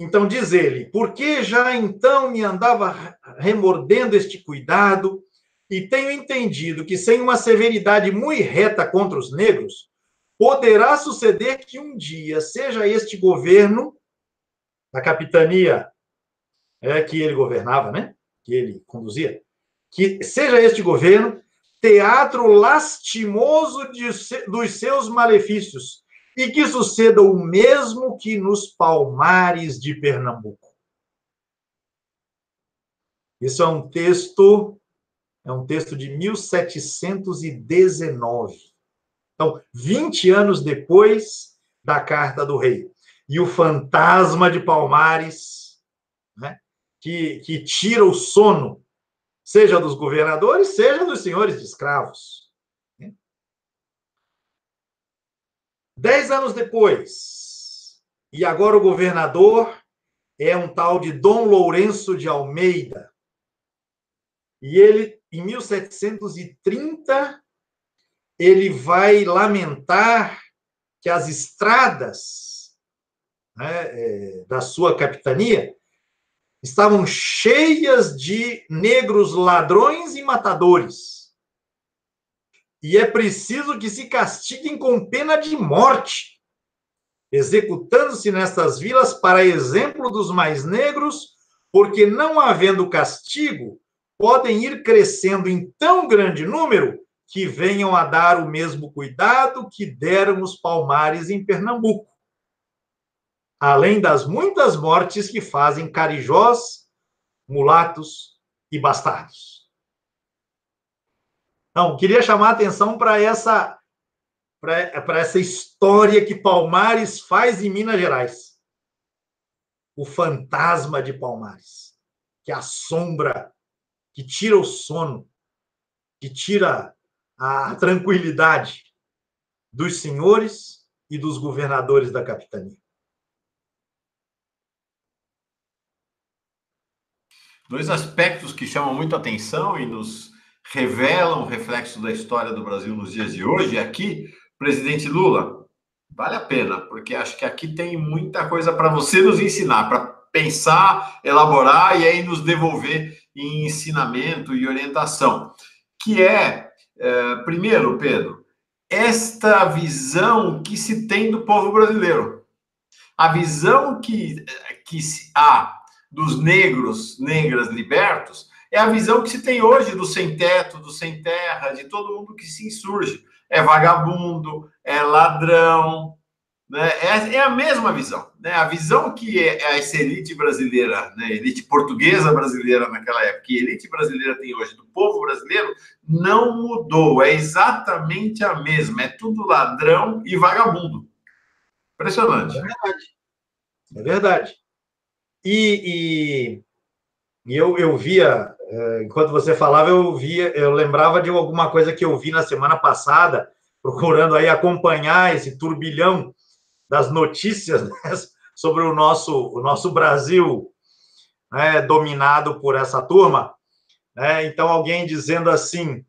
Então, diz ele, porque já então me andava remordendo este cuidado, e tenho entendido que sem uma severidade muito reta contra os negros, poderá suceder que um dia seja este governo, da capitania. É, que ele governava, né? que ele conduzia, que seja este governo teatro lastimoso de, dos seus malefícios e que suceda o mesmo que nos palmares de Pernambuco. Isso é um texto é um texto de 1719. Então, 20 anos depois da carta do rei. E o fantasma de Palmares, né, que, que tira o sono, seja dos governadores, seja dos senhores de escravos. Dez anos depois, e agora o governador é um tal de Dom Lourenço de Almeida. E ele, em 1730, ele vai lamentar que as estradas né, é, da sua capitania estavam cheias de negros ladrões e matadores. E é preciso que se castiguem com pena de morte, executando-se nestas vilas para exemplo dos mais negros, porque não havendo castigo, podem ir crescendo em tão grande número que venham a dar o mesmo cuidado que deram os palmares em Pernambuco além das muitas mortes que fazem carijós, mulatos e bastardos. Então, queria chamar a atenção para essa para essa história que Palmares faz em Minas Gerais. O fantasma de Palmares, que assombra, que tira o sono, que tira a tranquilidade dos senhores e dos governadores da capitania. Dois aspectos que chamam muito atenção e nos revelam o reflexo da história do Brasil nos dias de hoje. Aqui, presidente Lula, vale a pena, porque acho que aqui tem muita coisa para você nos ensinar, para pensar, elaborar e aí nos devolver em ensinamento e orientação. Que é, é primeiro, Pedro, esta visão que se tem do povo brasileiro. A visão que, que há dos negros, negras libertos, é a visão que se tem hoje do sem teto, do sem terra, de todo mundo que se insurge. É vagabundo, é ladrão, né? É, é a mesma visão. Né? A visão que é, é essa elite brasileira, né? elite portuguesa brasileira naquela época, que a elite brasileira tem hoje do povo brasileiro, não mudou. É exatamente a mesma. É tudo ladrão e vagabundo. Impressionante. É verdade. É verdade. E, e, e eu, eu via, enquanto você falava, eu via, eu lembrava de alguma coisa que eu vi na semana passada, procurando aí acompanhar esse turbilhão das notícias [LAUGHS] né, sobre o nosso, o nosso Brasil né, dominado por essa turma. Né? Então, alguém dizendo assim: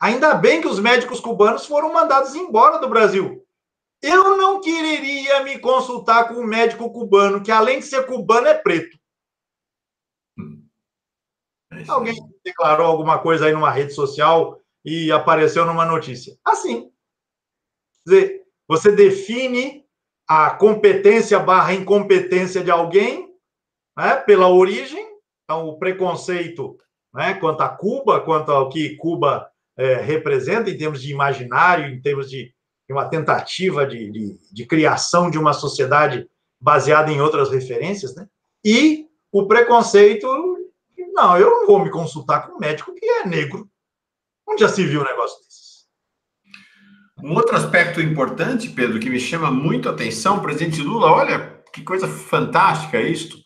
ainda bem que os médicos cubanos foram mandados embora do Brasil. Eu não quereria me consultar com um médico cubano, que além de ser cubano, é preto. É Alguém declarou alguma coisa aí numa rede social e apareceu numa notícia. Assim. Quer dizer, você define a competência barra incompetência de alguém né, pela origem, então o preconceito né, quanto a Cuba, quanto ao que Cuba é, representa em termos de imaginário, em termos de, uma tentativa de, de, de, criação de uma sociedade baseada em outras referências, né? e o preconceito, não, eu não vou me consultar com um médico que é negro. Onde já se viu um negócio desses? Um outro aspecto importante, Pedro, que me chama muito a atenção, presidente Lula, olha que coisa fantástica isto,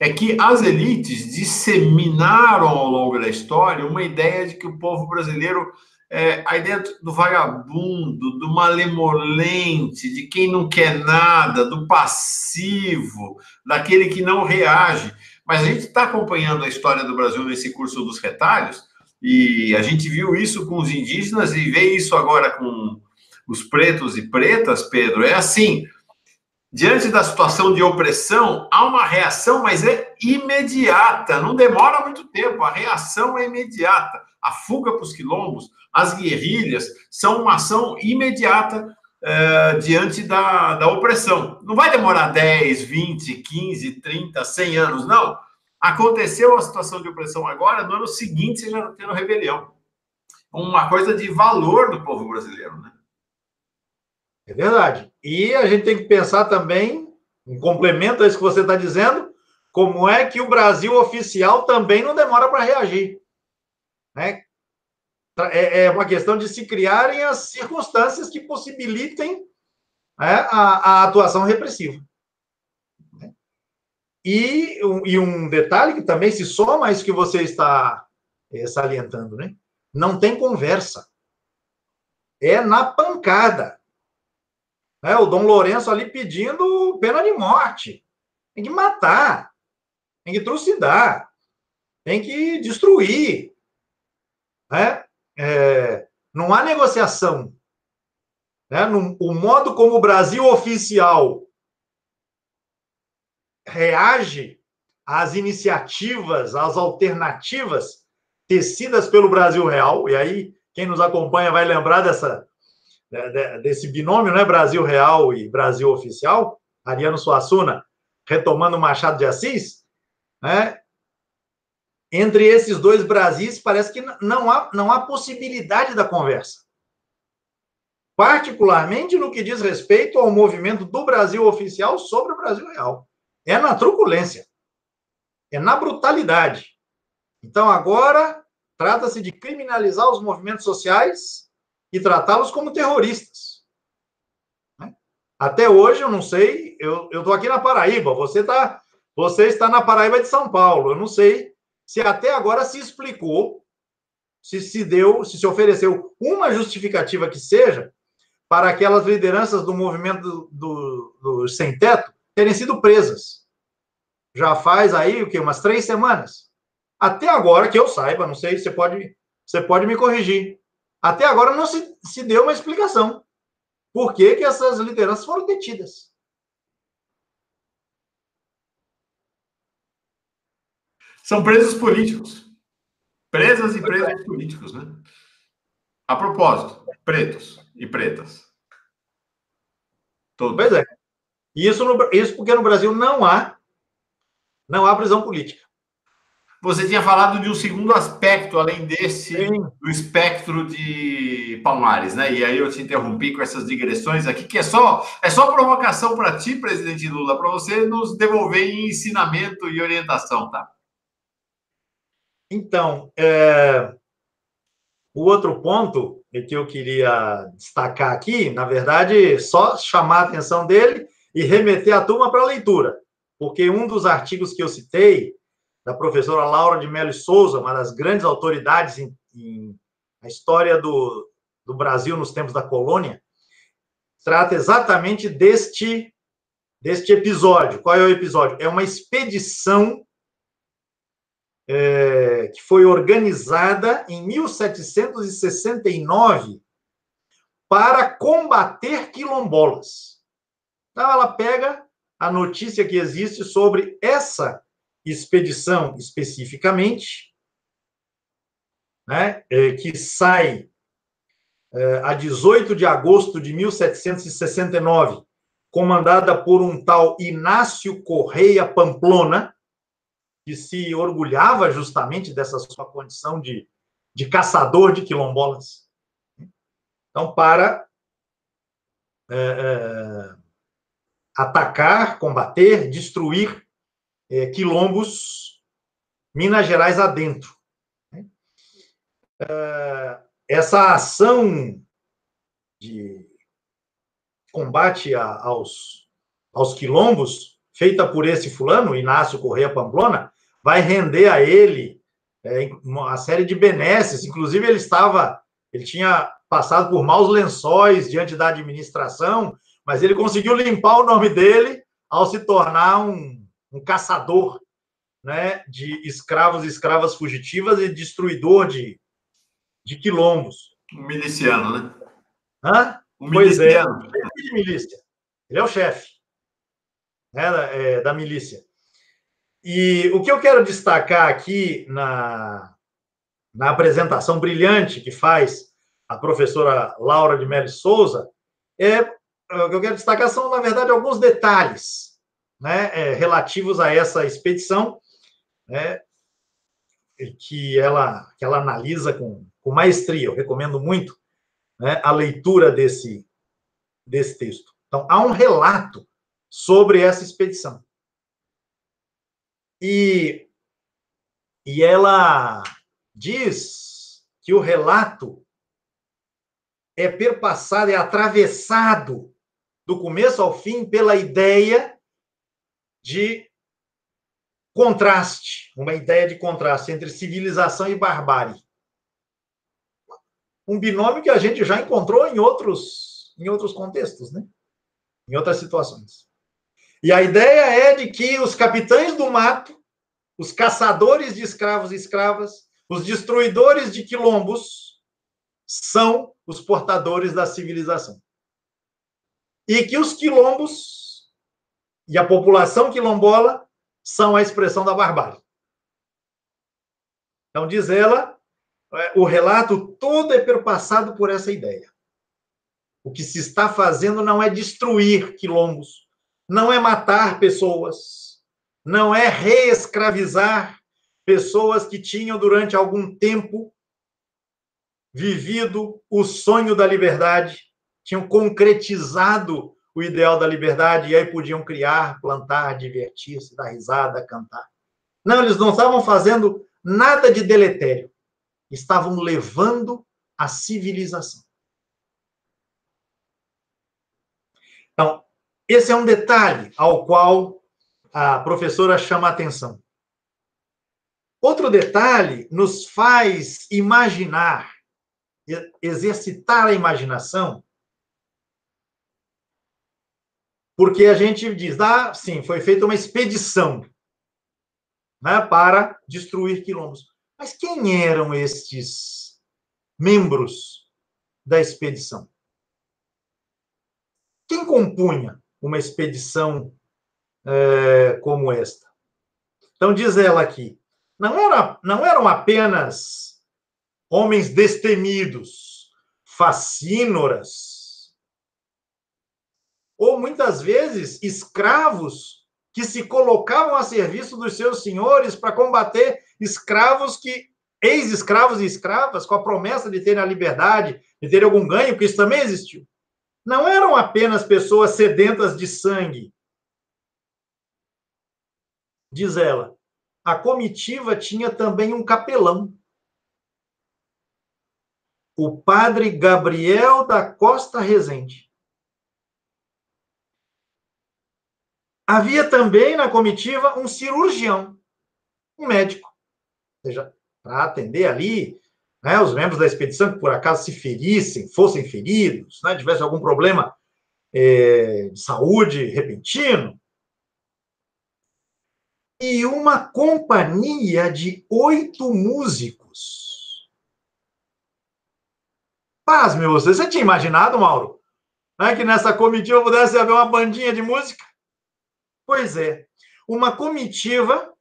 é que as elites disseminaram ao longo da história uma ideia de que o povo brasileiro é, a ideia do vagabundo, do malemolente, de quem não quer nada, do passivo, daquele que não reage. Mas a gente está acompanhando a história do Brasil nesse curso dos retalhos, e a gente viu isso com os indígenas e vê isso agora com os pretos e pretas, Pedro. É assim: diante da situação de opressão, há uma reação, mas é imediata, não demora muito tempo, a reação é imediata. A fuga para os quilombos, as guerrilhas, são uma ação imediata é, diante da, da opressão. Não vai demorar 10, 20, 15, 30, 100 anos, não. Aconteceu a situação de opressão agora, no ano seguinte você já está tendo rebelião. Uma coisa de valor do povo brasileiro, né? É verdade. E a gente tem que pensar também, em complemento a isso que você está dizendo, como é que o Brasil oficial também não demora para reagir. Né? É, é uma questão de se criarem as circunstâncias que possibilitem né, a, a, atuação repressiva. E, e, um detalhe que também se soma a isso que você está é, salientando, né? Não tem conversa. É na pancada. É, o Dom Lourenço ali pedindo pena de morte. Tem que matar, tem que trucidar, tem que destruir. Né? É, não há negociação. Né? No, o modo como o Brasil oficial reage às iniciativas, às alternativas tecidas pelo Brasil Real, e aí quem nos acompanha vai lembrar dessa, né, desse binômio, né, Brasil Real e Brasil Oficial, Ariano Suassuna retomando Machado de Assis, né, entre esses dois Brasis parece que não há, não há possibilidade da conversa. Particularmente no que diz respeito ao movimento do Brasil oficial sobre o Brasil real. É na truculência, é na brutalidade. Então, agora, trata-se de criminalizar os movimentos sociais e tratá-los como terroristas. Né? Até hoje, eu não sei, eu estou aqui na Paraíba, você, tá, você está na Paraíba de São Paulo, eu não sei se até agora se explicou, se se deu, se se ofereceu uma justificativa que seja para aquelas lideranças do movimento do, do, do sem-teto terem sido presas. Já faz aí o que umas três semanas. Até agora que eu saiba, não sei, você pode, você pode me corrigir. Até agora não se, se deu uma explicação. Por que, que essas lideranças foram detidas? São presos políticos. Presas e presos políticos, né? A propósito, pretos e pretas. Todos. Pois é. Isso, no, isso porque no Brasil não há não há prisão política. Você tinha falado de um segundo aspecto, além desse, Sim. do espectro de Palmares, né? E aí eu te interrompi com essas digressões aqui, que é só, é só provocação para ti, presidente Lula, para você nos devolver em ensinamento e orientação, tá? Então, é... o outro ponto que eu queria destacar aqui, na verdade, só chamar a atenção dele e remeter a turma para a leitura, porque um dos artigos que eu citei da professora Laura de Mello Souza, uma das grandes autoridades em, em a história do, do Brasil nos tempos da colônia, trata exatamente deste, deste episódio. Qual é o episódio? É uma expedição é, que foi organizada em 1769 para combater quilombolas. Então, ela pega a notícia que existe sobre essa expedição especificamente, né, é, que sai é, a 18 de agosto de 1769, comandada por um tal Inácio Correia Pamplona, que se orgulhava justamente dessa sua condição de, de caçador de quilombolas. Então, para é, é, atacar, combater, destruir é, quilombos Minas Gerais adentro. É, essa ação de combate a, aos, aos quilombos, feita por esse fulano, Inácio Correia Pamplona, vai render a ele é, uma série de benesses. Inclusive, ele estava, ele tinha passado por maus lençóis diante da administração, mas ele conseguiu limpar o nome dele ao se tornar um, um caçador né, de escravos e escravas fugitivas e destruidor de, de quilombos. Um miliciano, né? Hã? Um pois é, miliciano. é, chefe de milícia. Ele é o chefe né, da, é, da milícia. E o que eu quero destacar aqui na, na apresentação brilhante que faz a professora Laura de Mello Souza é o que eu quero destacar são, na verdade, alguns detalhes né, é, relativos a essa expedição, né, que, ela, que ela analisa com, com maestria. Eu recomendo muito né, a leitura desse, desse texto. Então, há um relato sobre essa expedição. E, e ela diz que o relato é perpassado, é atravessado do começo ao fim pela ideia de contraste, uma ideia de contraste entre civilização e barbárie. Um binômio que a gente já encontrou em outros, em outros contextos, né? em outras situações. E a ideia é de que os capitães do mato, os caçadores de escravos e escravas, os destruidores de quilombos, são os portadores da civilização. E que os quilombos e a população quilombola são a expressão da barbárie. Então, diz ela, é, o relato todo é perpassado por essa ideia. O que se está fazendo não é destruir quilombos, não é matar pessoas, não é reescravizar pessoas que tinham durante algum tempo vivido o sonho da liberdade, tinham concretizado o ideal da liberdade e aí podiam criar, plantar, divertir-se, dar risada, cantar. Não, eles não estavam fazendo nada de deletério. Estavam levando a civilização. Então, esse é um detalhe ao qual a professora chama a atenção. Outro detalhe nos faz imaginar exercitar a imaginação, porque a gente diz, ah, sim, foi feita uma expedição né, para destruir quilombos. Mas quem eram estes membros da expedição? Quem compunha uma expedição é, como esta? Então, diz ela aqui, não, era, não eram apenas homens destemidos, facínoras, ou muitas vezes escravos que se colocavam a serviço dos seus senhores para combater escravos que ex-escravos e escravas com a promessa de terem a liberdade, de terem algum ganho, porque isso também existiu. Não eram apenas pessoas sedentas de sangue. Diz ela, a comitiva tinha também um capelão o padre Gabriel da Costa Rezende. Havia também na comitiva um cirurgião, um médico, ou seja, para atender ali né, os membros da expedição que por acaso se ferissem, fossem feridos, né, tivesse algum problema é, de saúde repentino. E uma companhia de oito músicos Pasme você, você tinha imaginado, Mauro, né, que nessa comitiva pudesse haver uma bandinha de música? Pois é, uma comitiva,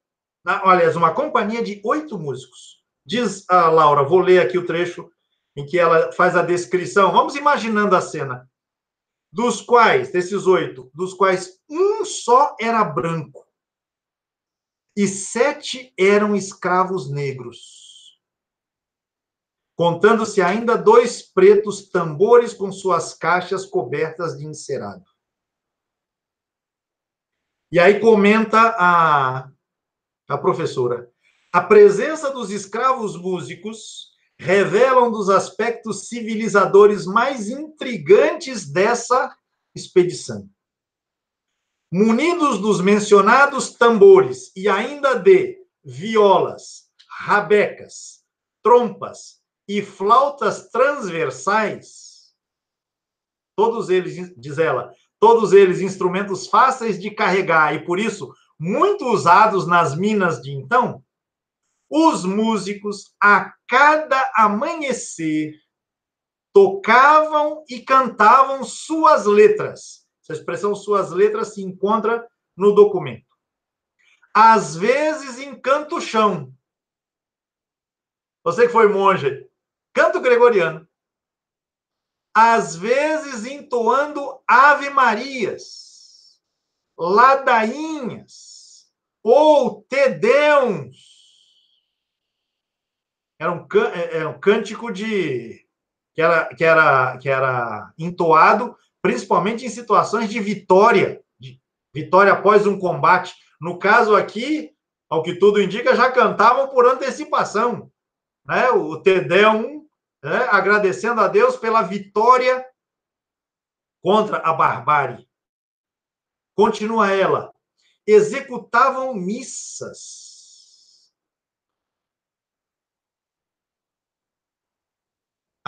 né, aliás, uma companhia de oito músicos. Diz a Laura, vou ler aqui o trecho em que ela faz a descrição. Vamos imaginando a cena. Dos quais, desses oito, dos quais um só era branco e sete eram escravos negros. Contando-se ainda dois pretos tambores com suas caixas cobertas de encerado. E aí comenta a, a professora: a presença dos escravos músicos revela um dos aspectos civilizadores mais intrigantes dessa expedição. Munidos dos mencionados tambores e ainda de violas, rabecas, trompas e flautas transversais, todos eles, diz ela, todos eles instrumentos fáceis de carregar e por isso muito usados nas minas de então, os músicos, a cada amanhecer, tocavam e cantavam suas letras. Essa expressão suas letras se encontra no documento. Às vezes em canto chão. Você que foi monge, canto gregoriano. Às vezes entoando ave marias, ladainhas ou tedeums era um, é, é um cântico de que era, que, era, que era entoado principalmente em situações de vitória, de vitória após um combate. No caso aqui, ao que tudo indica, já cantavam por antecipação, né? O Tedeum, né? agradecendo a Deus pela vitória contra a barbárie. Continua ela. Executavam missas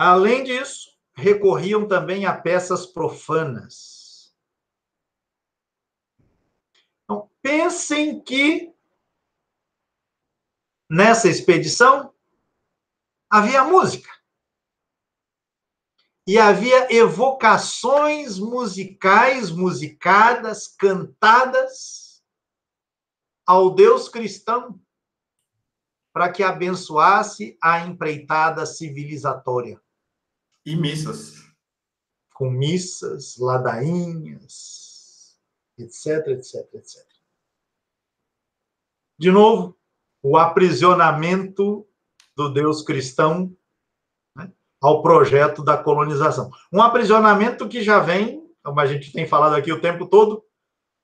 Além disso, recorriam também a peças profanas. Então, pensem que nessa expedição havia música. E havia evocações musicais, musicadas, cantadas ao Deus cristão, para que abençoasse a empreitada civilizatória. E missas. Com missas, ladainhas, etc, etc, etc. De novo, o aprisionamento do Deus cristão né, ao projeto da colonização. Um aprisionamento que já vem, como a gente tem falado aqui o tempo todo,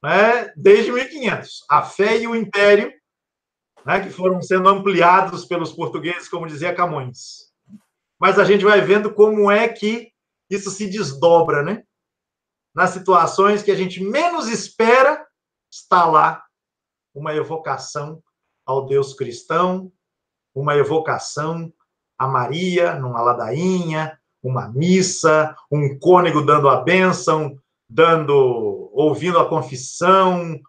né, desde 1500. A fé e o império, né, que foram sendo ampliados pelos portugueses, como dizia Camões mas a gente vai vendo como é que isso se desdobra, né? Nas situações que a gente menos espera, está lá uma evocação ao Deus cristão, uma evocação a Maria numa ladainha, uma missa, um cônego dando a bênção, dando, ouvindo a confissão,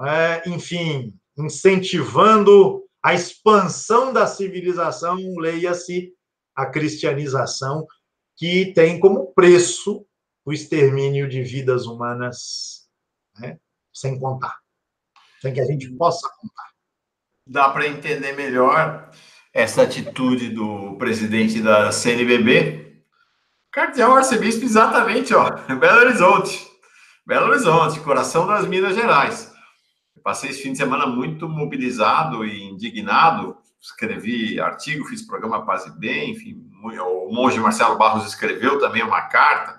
é, enfim, incentivando a expansão da civilização, leia-se a cristianização, que tem como preço o extermínio de vidas humanas, né? sem contar, sem que a gente possa contar. Dá para entender melhor essa atitude do presidente da CNBB, cardeal arcebispo, exatamente, ó, Belo Horizonte. Belo Horizonte, coração das Minas Gerais. Eu passei esse fim de semana muito mobilizado e indignado escrevi artigo, fiz programa Paz e Bem, enfim, o monge Marcelo Barros escreveu também uma carta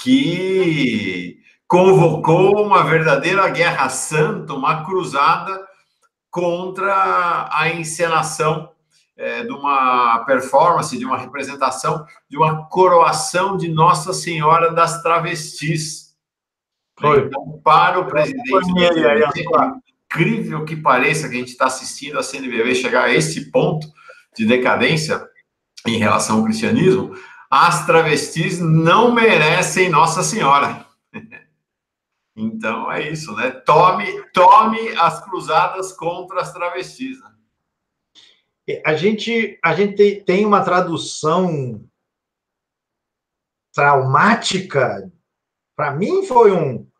que convocou uma verdadeira guerra santa, uma cruzada contra a encenação é, de uma performance, de uma representação, de uma coroação de Nossa Senhora das Travestis. Foi. Então, para o presidente incrível que pareça que a gente está assistindo a CNBB chegar a esse ponto de decadência em relação ao cristianismo, as travestis não merecem Nossa Senhora. [LAUGHS] Então é isso, né? Tome, tome as cruzadas contra as travestis. Né? A gente, a gente tem uma tradução traumática. Para mim foi um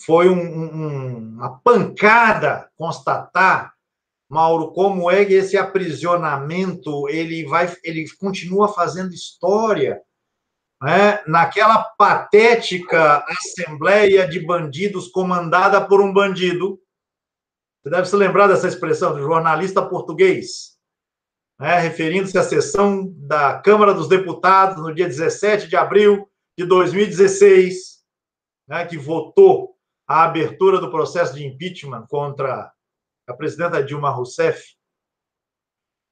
foi um, um, uma pancada constatar, Mauro, como é que esse aprisionamento ele vai ele continua fazendo história né? naquela patética assembleia de bandidos comandada por um bandido. Você deve se lembrar dessa expressão do jornalista português, né? referindo-se à sessão da Câmara dos Deputados no dia 17 de abril de 2016, né? que votou a abertura do processo de impeachment contra a presidenta Dilma Rousseff.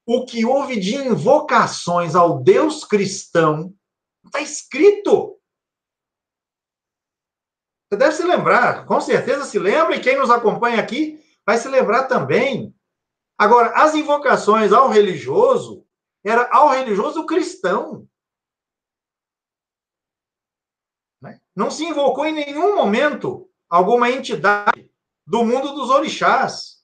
O que houve de invocações ao Deus cristão Está escrito. Você deve se lembrar, com certeza se lembra, e quem nos acompanha aqui vai se lembrar também. Agora, as invocações ao religioso era ao religioso cristão. Né? Não se invocou em nenhum momento alguma entidade do mundo dos orixás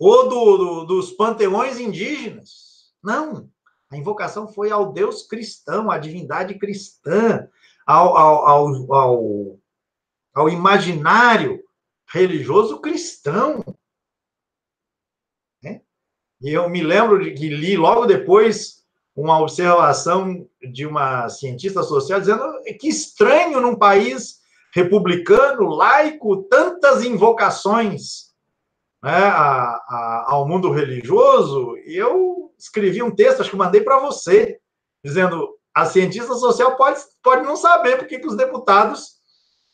ou do, do, dos panteões indígenas. Não. A invocação foi ao Deus cristão, à divindade cristã, ao, ao, ao, ao, ao imaginário religioso cristão. Né? E eu me lembro de que li logo depois uma observação de uma cientista social dizendo que estranho num país republicano, laico, tantas invocações né, a, a, ao mundo religioso. Eu escrevi um texto, acho que mandei para você, dizendo a cientista social pode, pode não saber porque que os deputados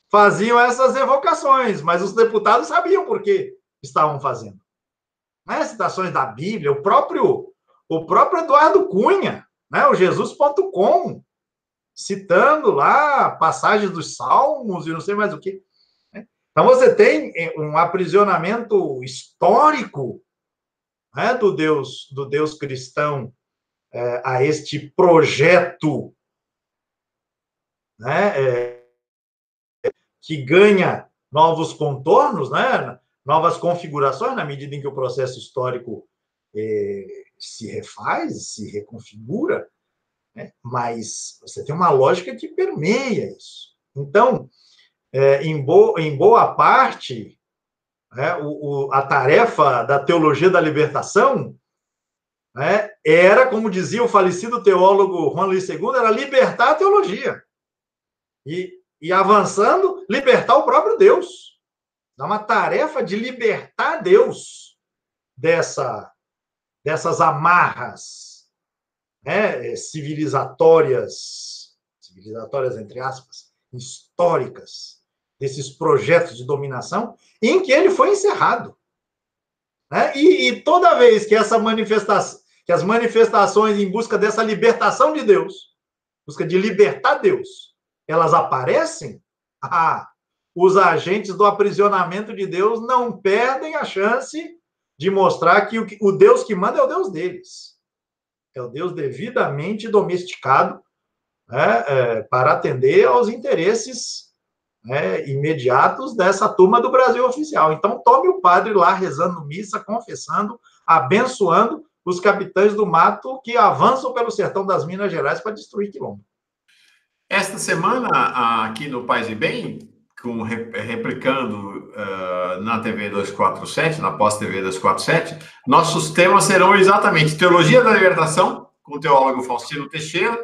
faziam essas evocações, mas os deputados sabiam por que estavam fazendo. Né? Citações da Bíblia, o próprio o próprio Eduardo Cunha, né? o Jesus.com, citando lá passagens dos Salmos e não sei mais o que. Né? Então você tem um aprisionamento histórico né, do Deus do Deus cristão é, a este projeto né, é, que ganha novos contornos, né, novas configurações na medida em que o processo histórico é, se refaz, se reconfigura, né, mas você tem uma lógica que permeia isso. Então, é, em, bo em boa parte, né, o, o, a tarefa da teologia da libertação né, era, como dizia o falecido teólogo Juan Luiz II, era libertar a teologia. E, e avançando, libertar o próprio Deus. É uma tarefa de libertar Deus dessa, dessas amarras né, civilizatórias, civilizatórias entre aspas, históricas, desses projetos de dominação, em que ele foi encerrado. Né? E, e, toda vez que essa manifestação, que as manifestações em busca dessa libertação de Deus, busca de libertar Deus, elas aparecem, [LAUGHS] ah, os agentes do aprisionamento de Deus não perdem a chance de mostrar que o, o Deus que manda é o Deus deles. É o Deus devidamente domesticado né, é, para atender aos interesses né, imediatos dessa turma do Brasil oficial. Então, tome o padre lá rezando missa, confessando, abençoando os capitães do mato que avançam pelo sertão das Minas Gerais para destruir Quilombo. Esta semana, aqui no Paz e Bem, com, replicando uh, na TV 247, na pós-TV 247, nossos temas serão exatamente Teologia da Libertação, com o teólogo Faustino Teixeira,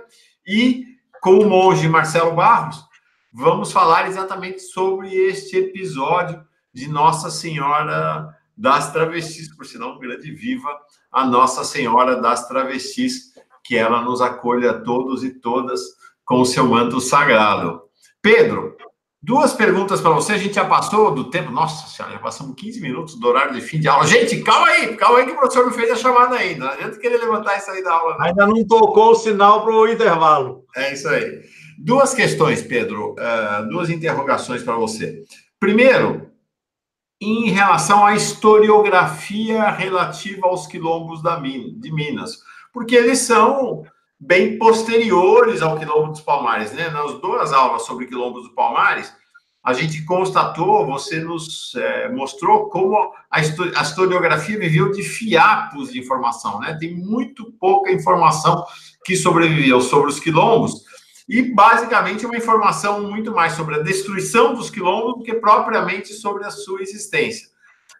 e com o monge Marcelo Barros, vamos falar exatamente sobre este episódio de Nossa Senhora das Travestis, por sinal, um grande viva a Nossa Senhora das Travestis, que ela nos acolha todos e todas com o seu manto sagrado. Pedro, duas perguntas para você. A gente já passou do tempo. Nossa Senhora, já passamos 15 minutos do horário de fim de aula. Gente, calma aí, calma aí que o professor não fez a chamada ainda. Não adianta querer levantar isso aí da aula. Não. Ainda não tocou o sinal para o intervalo. É isso aí. Duas questões, Pedro, uh, duas interrogações para você. Primeiro, em relação à historiografia relativa aos quilombos da, de Minas, porque eles são bem posteriores ao quilombo dos Palmares, né? Nas duas aulas sobre quilombos dos Palmares, a gente constatou, você nos é, mostrou como a, a, historiografia viveu de fiapos de informação, né? Tem muito pouca informação que sobreviveu sobre os quilombos e basicamente uma informação muito mais sobre a destruição dos quilombos do que propriamente sobre a sua existência.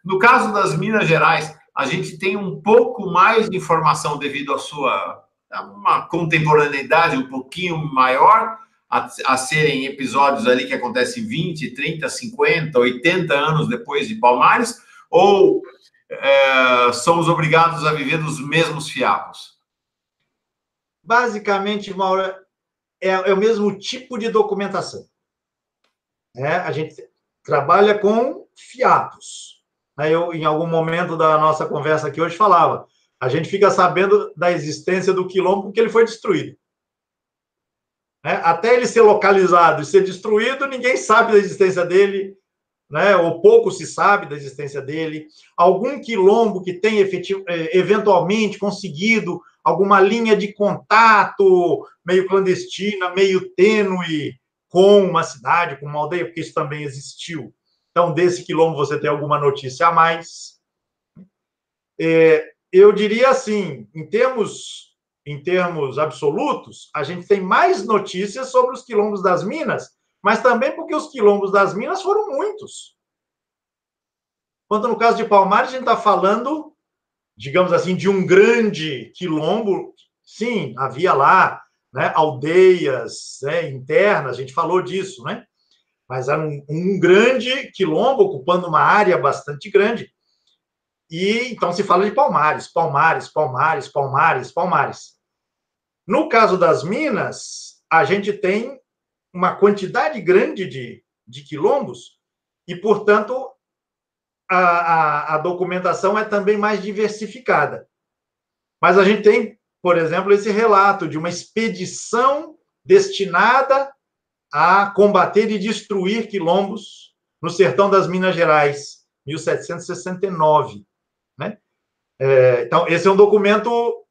No caso das Minas Gerais, a gente tem um pouco mais de informação devido à sua uma contemporaneidade um pouquinho maior, a, a serem episódios ali que acontecem 20, 30, 50, 80 anos depois de Palmares, ou é, somos obrigados a viver dos mesmos fiapos? Basicamente, Mauro, é, é o mesmo tipo de documentação. É, a gente trabalha com fiapos. Né? Eu, em algum momento da nossa conversa aqui hoje, falava: a gente fica sabendo da existência do quilombo porque ele foi destruído. É, até ele ser localizado e ser destruído, ninguém sabe da existência dele, né? ou pouco se sabe da existência dele. Algum quilombo que tenha é, eventualmente conseguido alguma linha de contato meio clandestina, meio tênue com uma cidade, com uma aldeia, porque isso também existiu. Então, desse quilombo você tem alguma notícia a mais. É, eu diria assim, em termos em termos absolutos, a gente tem mais notícias sobre os quilombos das Minas, mas também porque os quilombos das Minas foram muitos. Quanto no caso de Palmares, a gente está falando, digamos assim, de um grande quilombo. Sim, havia lá né, aldeias né, internas, a gente falou disso, né? Mas era um, um grande quilombo ocupando uma área bastante grande. E então se fala de Palmares, Palmares, Palmares, Palmares, Palmares. No caso das minas, a gente tem uma quantidade grande de, de quilombos e, portanto, a, a, a documentação é também mais diversificada. Mas a gente tem, por exemplo, esse relato de uma expedição destinada a combater e destruir quilombos no sertão das Minas Gerais, 1769. Né? É, então, esse é um documento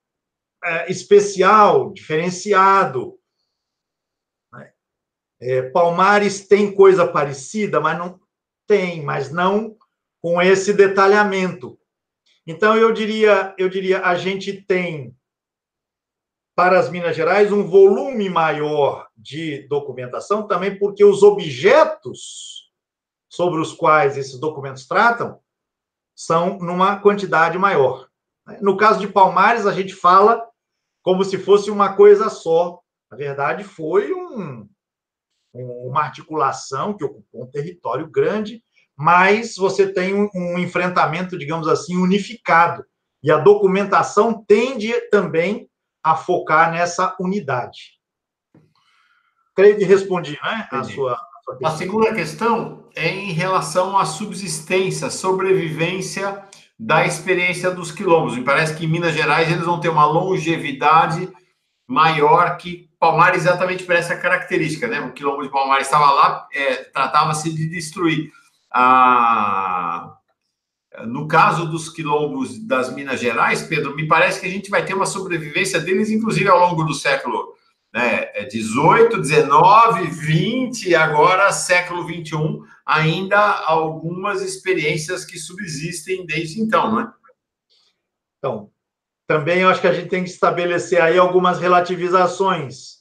é, especial, diferenciado. Né? É, Palmares tem coisa parecida, mas não tem, mas não com esse detalhamento. Então, eu diria, eu diria, a gente tem para as Minas Gerais um volume maior de documentação, também porque os objetos sobre os quais esses documentos tratam são numa quantidade maior. No caso de Palmares, a gente fala como se fosse uma coisa só. Na verdade, foi um, uma articulação que ocupou um território grande, mas você tem um, um enfrentamento, digamos assim, unificado. E a documentação tende também a focar nessa unidade. Creio que respondi, né? A sua, a segunda questão é em relação à subsistência, sobrevivência da experiência dos quilombos. Me parece que em Minas Gerais eles vão ter uma longevidade maior que Palmares, exatamente por essa característica, né? O quilombo de Palmares estava lá, é, tratava-se de destruir. Ah, no caso dos quilombos das Minas Gerais, Pedro, me parece que a gente vai ter uma sobrevivência deles, inclusive ao longo do século né, 18, 19, 20, agora século 21, ainda algumas experiências que subsistem desde então, não é? Então, também eu acho que a gente tem que estabelecer aí algumas relativizações.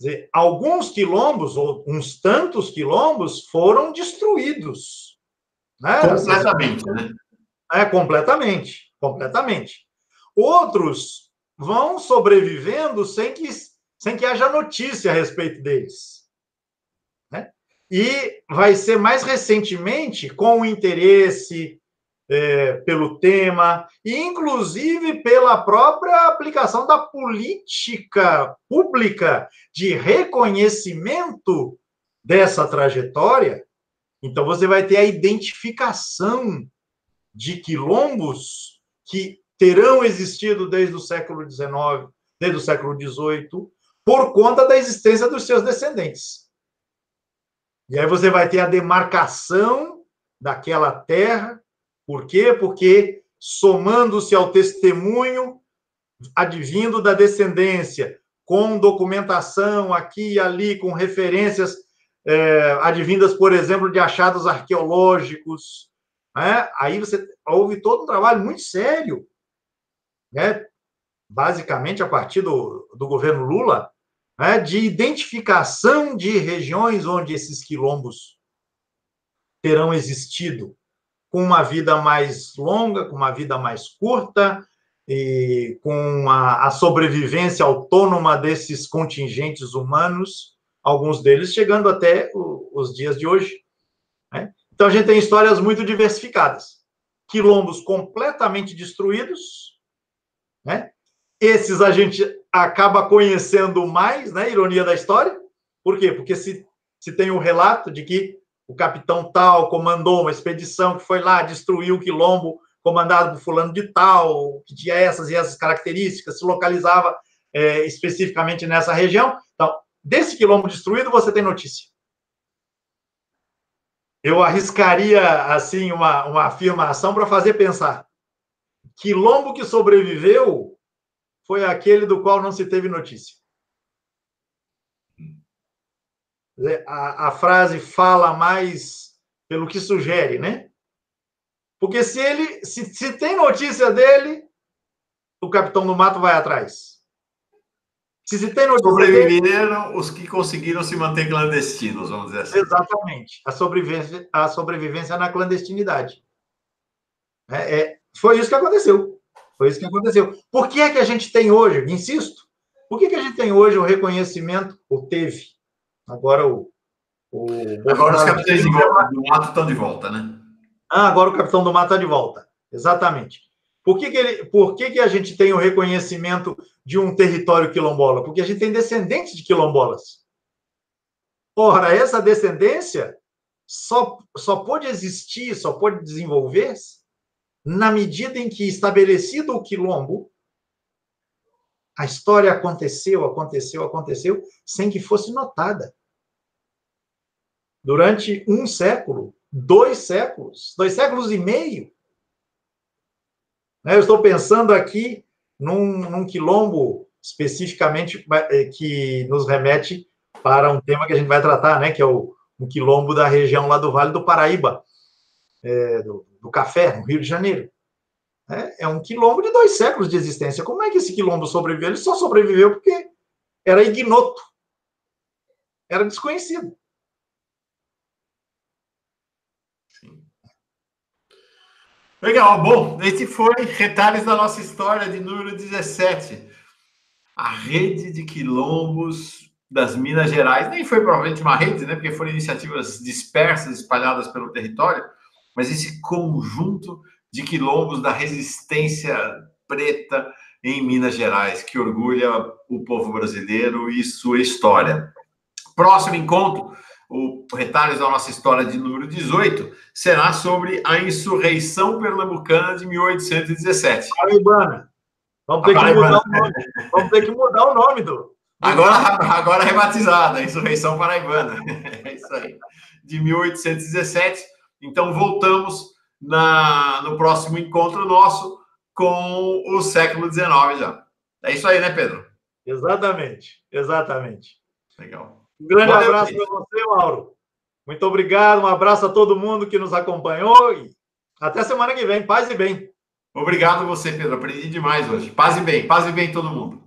Dizer, alguns quilombos, ou uns tantos quilombos, foram destruídos. Né? Completamente, né? É, completamente, completamente. Outros vão sobrevivendo sem que sem que haja notícia a respeito deles. Né? E vai ser mais recentemente com o interesse é, pelo tema, e inclusive pela própria aplicação da política pública de reconhecimento dessa trajetória. Então, você vai ter a identificação de quilombos que terão existido desde o século XIX, desde o século XVIII, por conta da existência dos seus descendentes. E aí você vai ter a demarcação daquela terra. Por quê? Porque somando-se ao testemunho advindo da descendência, com documentação aqui e ali, com referências é, advindas, por exemplo, de achados arqueológicos, né? aí você houve todo um trabalho muito sério, né? basicamente a partir do, do governo Lula, né, de identificação de regiões onde esses quilombos terão existido, com uma vida mais longa, com uma vida mais curta, e com a, a sobrevivência autônoma desses contingentes humanos, alguns deles chegando até o, os dias de hoje. Né? Então, a gente tem histórias muito diversificadas. Quilombos completamente destruídos, né? Esses a gente acaba conhecendo mais, né? Ironia da história. Por quê? Porque se, se tem o um relato de que o capitão tal comandou uma expedição que foi lá, destruiu o quilombo comandado por fulano de tal, que tinha essas e essas características, se localizava é, especificamente nessa região. Então, desse quilombo destruído, você tem notícia. Eu arriscaria, assim, uma, uma afirmação para fazer pensar. Quilombo que sobreviveu foi aquele do qual não se teve notícia. A, a frase fala mais pelo que sugere, né? Porque se ele se, se tem notícia dele, o capitão do mato vai atrás. Se se tem notícia Sobreviveram dele, os que conseguiram se manter clandestinos, vamos dizer assim. Exatamente. A sobrevivência, a sobrevivência na clandestinidade. É, é, foi isso que aconteceu. Foi isso que aconteceu. Por que é que a gente tem hoje, insisto, por que, que a gente tem hoje o reconhecimento, ou teve, agora o. o agora os capitães do mato estão de volta, né? Ah, agora o capitão do mar está de volta. Exatamente. Por, que, que, ele, por que, que a gente tem o reconhecimento de um território quilombola? Porque a gente tem descendentes de quilombolas. Ora, essa descendência só, só pode existir, só pode desenvolver-se na medida em que, estabelecido o quilombo, a história aconteceu, aconteceu, aconteceu, sem que fosse notada. Durante um século, dois séculos, dois séculos e meio. Né, eu estou pensando aqui num, num quilombo especificamente eh, que nos remete para um tema que a gente vai tratar, né, que é o quilombo da região lá do Vale do Paraíba, é, do, do, Café, no Rio de Janeiro. É, é, um quilombo de dois séculos de existência. Como é que esse quilombo sobreviveu? Ele só sobreviveu porque era ignoto, era desconhecido. Legal, bom, esse foi Retalhos da Nossa História de número 17. A rede de quilombos das Minas Gerais. Nem foi provavelmente uma rede, né? Porque foram iniciativas dispersas, espalhadas pelo território, mas esse conjunto de quilombos da resistência preta em Minas Gerais, que orgulha o povo brasileiro e sua história. Próximo encontro o Retalhos da Nossa História de número 18, será sobre a insurreição pernambucana de 1817. Paraibana. Vamos ter, que mudar o nome. Vamos ter que mudar o nome do. Agora, agora rebatizada, Insurreição Paraibana. [LAUGHS] É isso aí. De 1817. Então, voltamos na, no próximo encontro nosso com o século XIX já. É isso aí, né, Pedro? Exatamente, exatamente. Legal. Um grande Valeu, abraço para você, Mauro. Muito obrigado, um abraço a todo mundo que nos acompanhou e até semana que vem. Paz e bem. Obrigado você, Pedro. Aprendi demais hoje. Paz e bem, paz e bem todo mundo.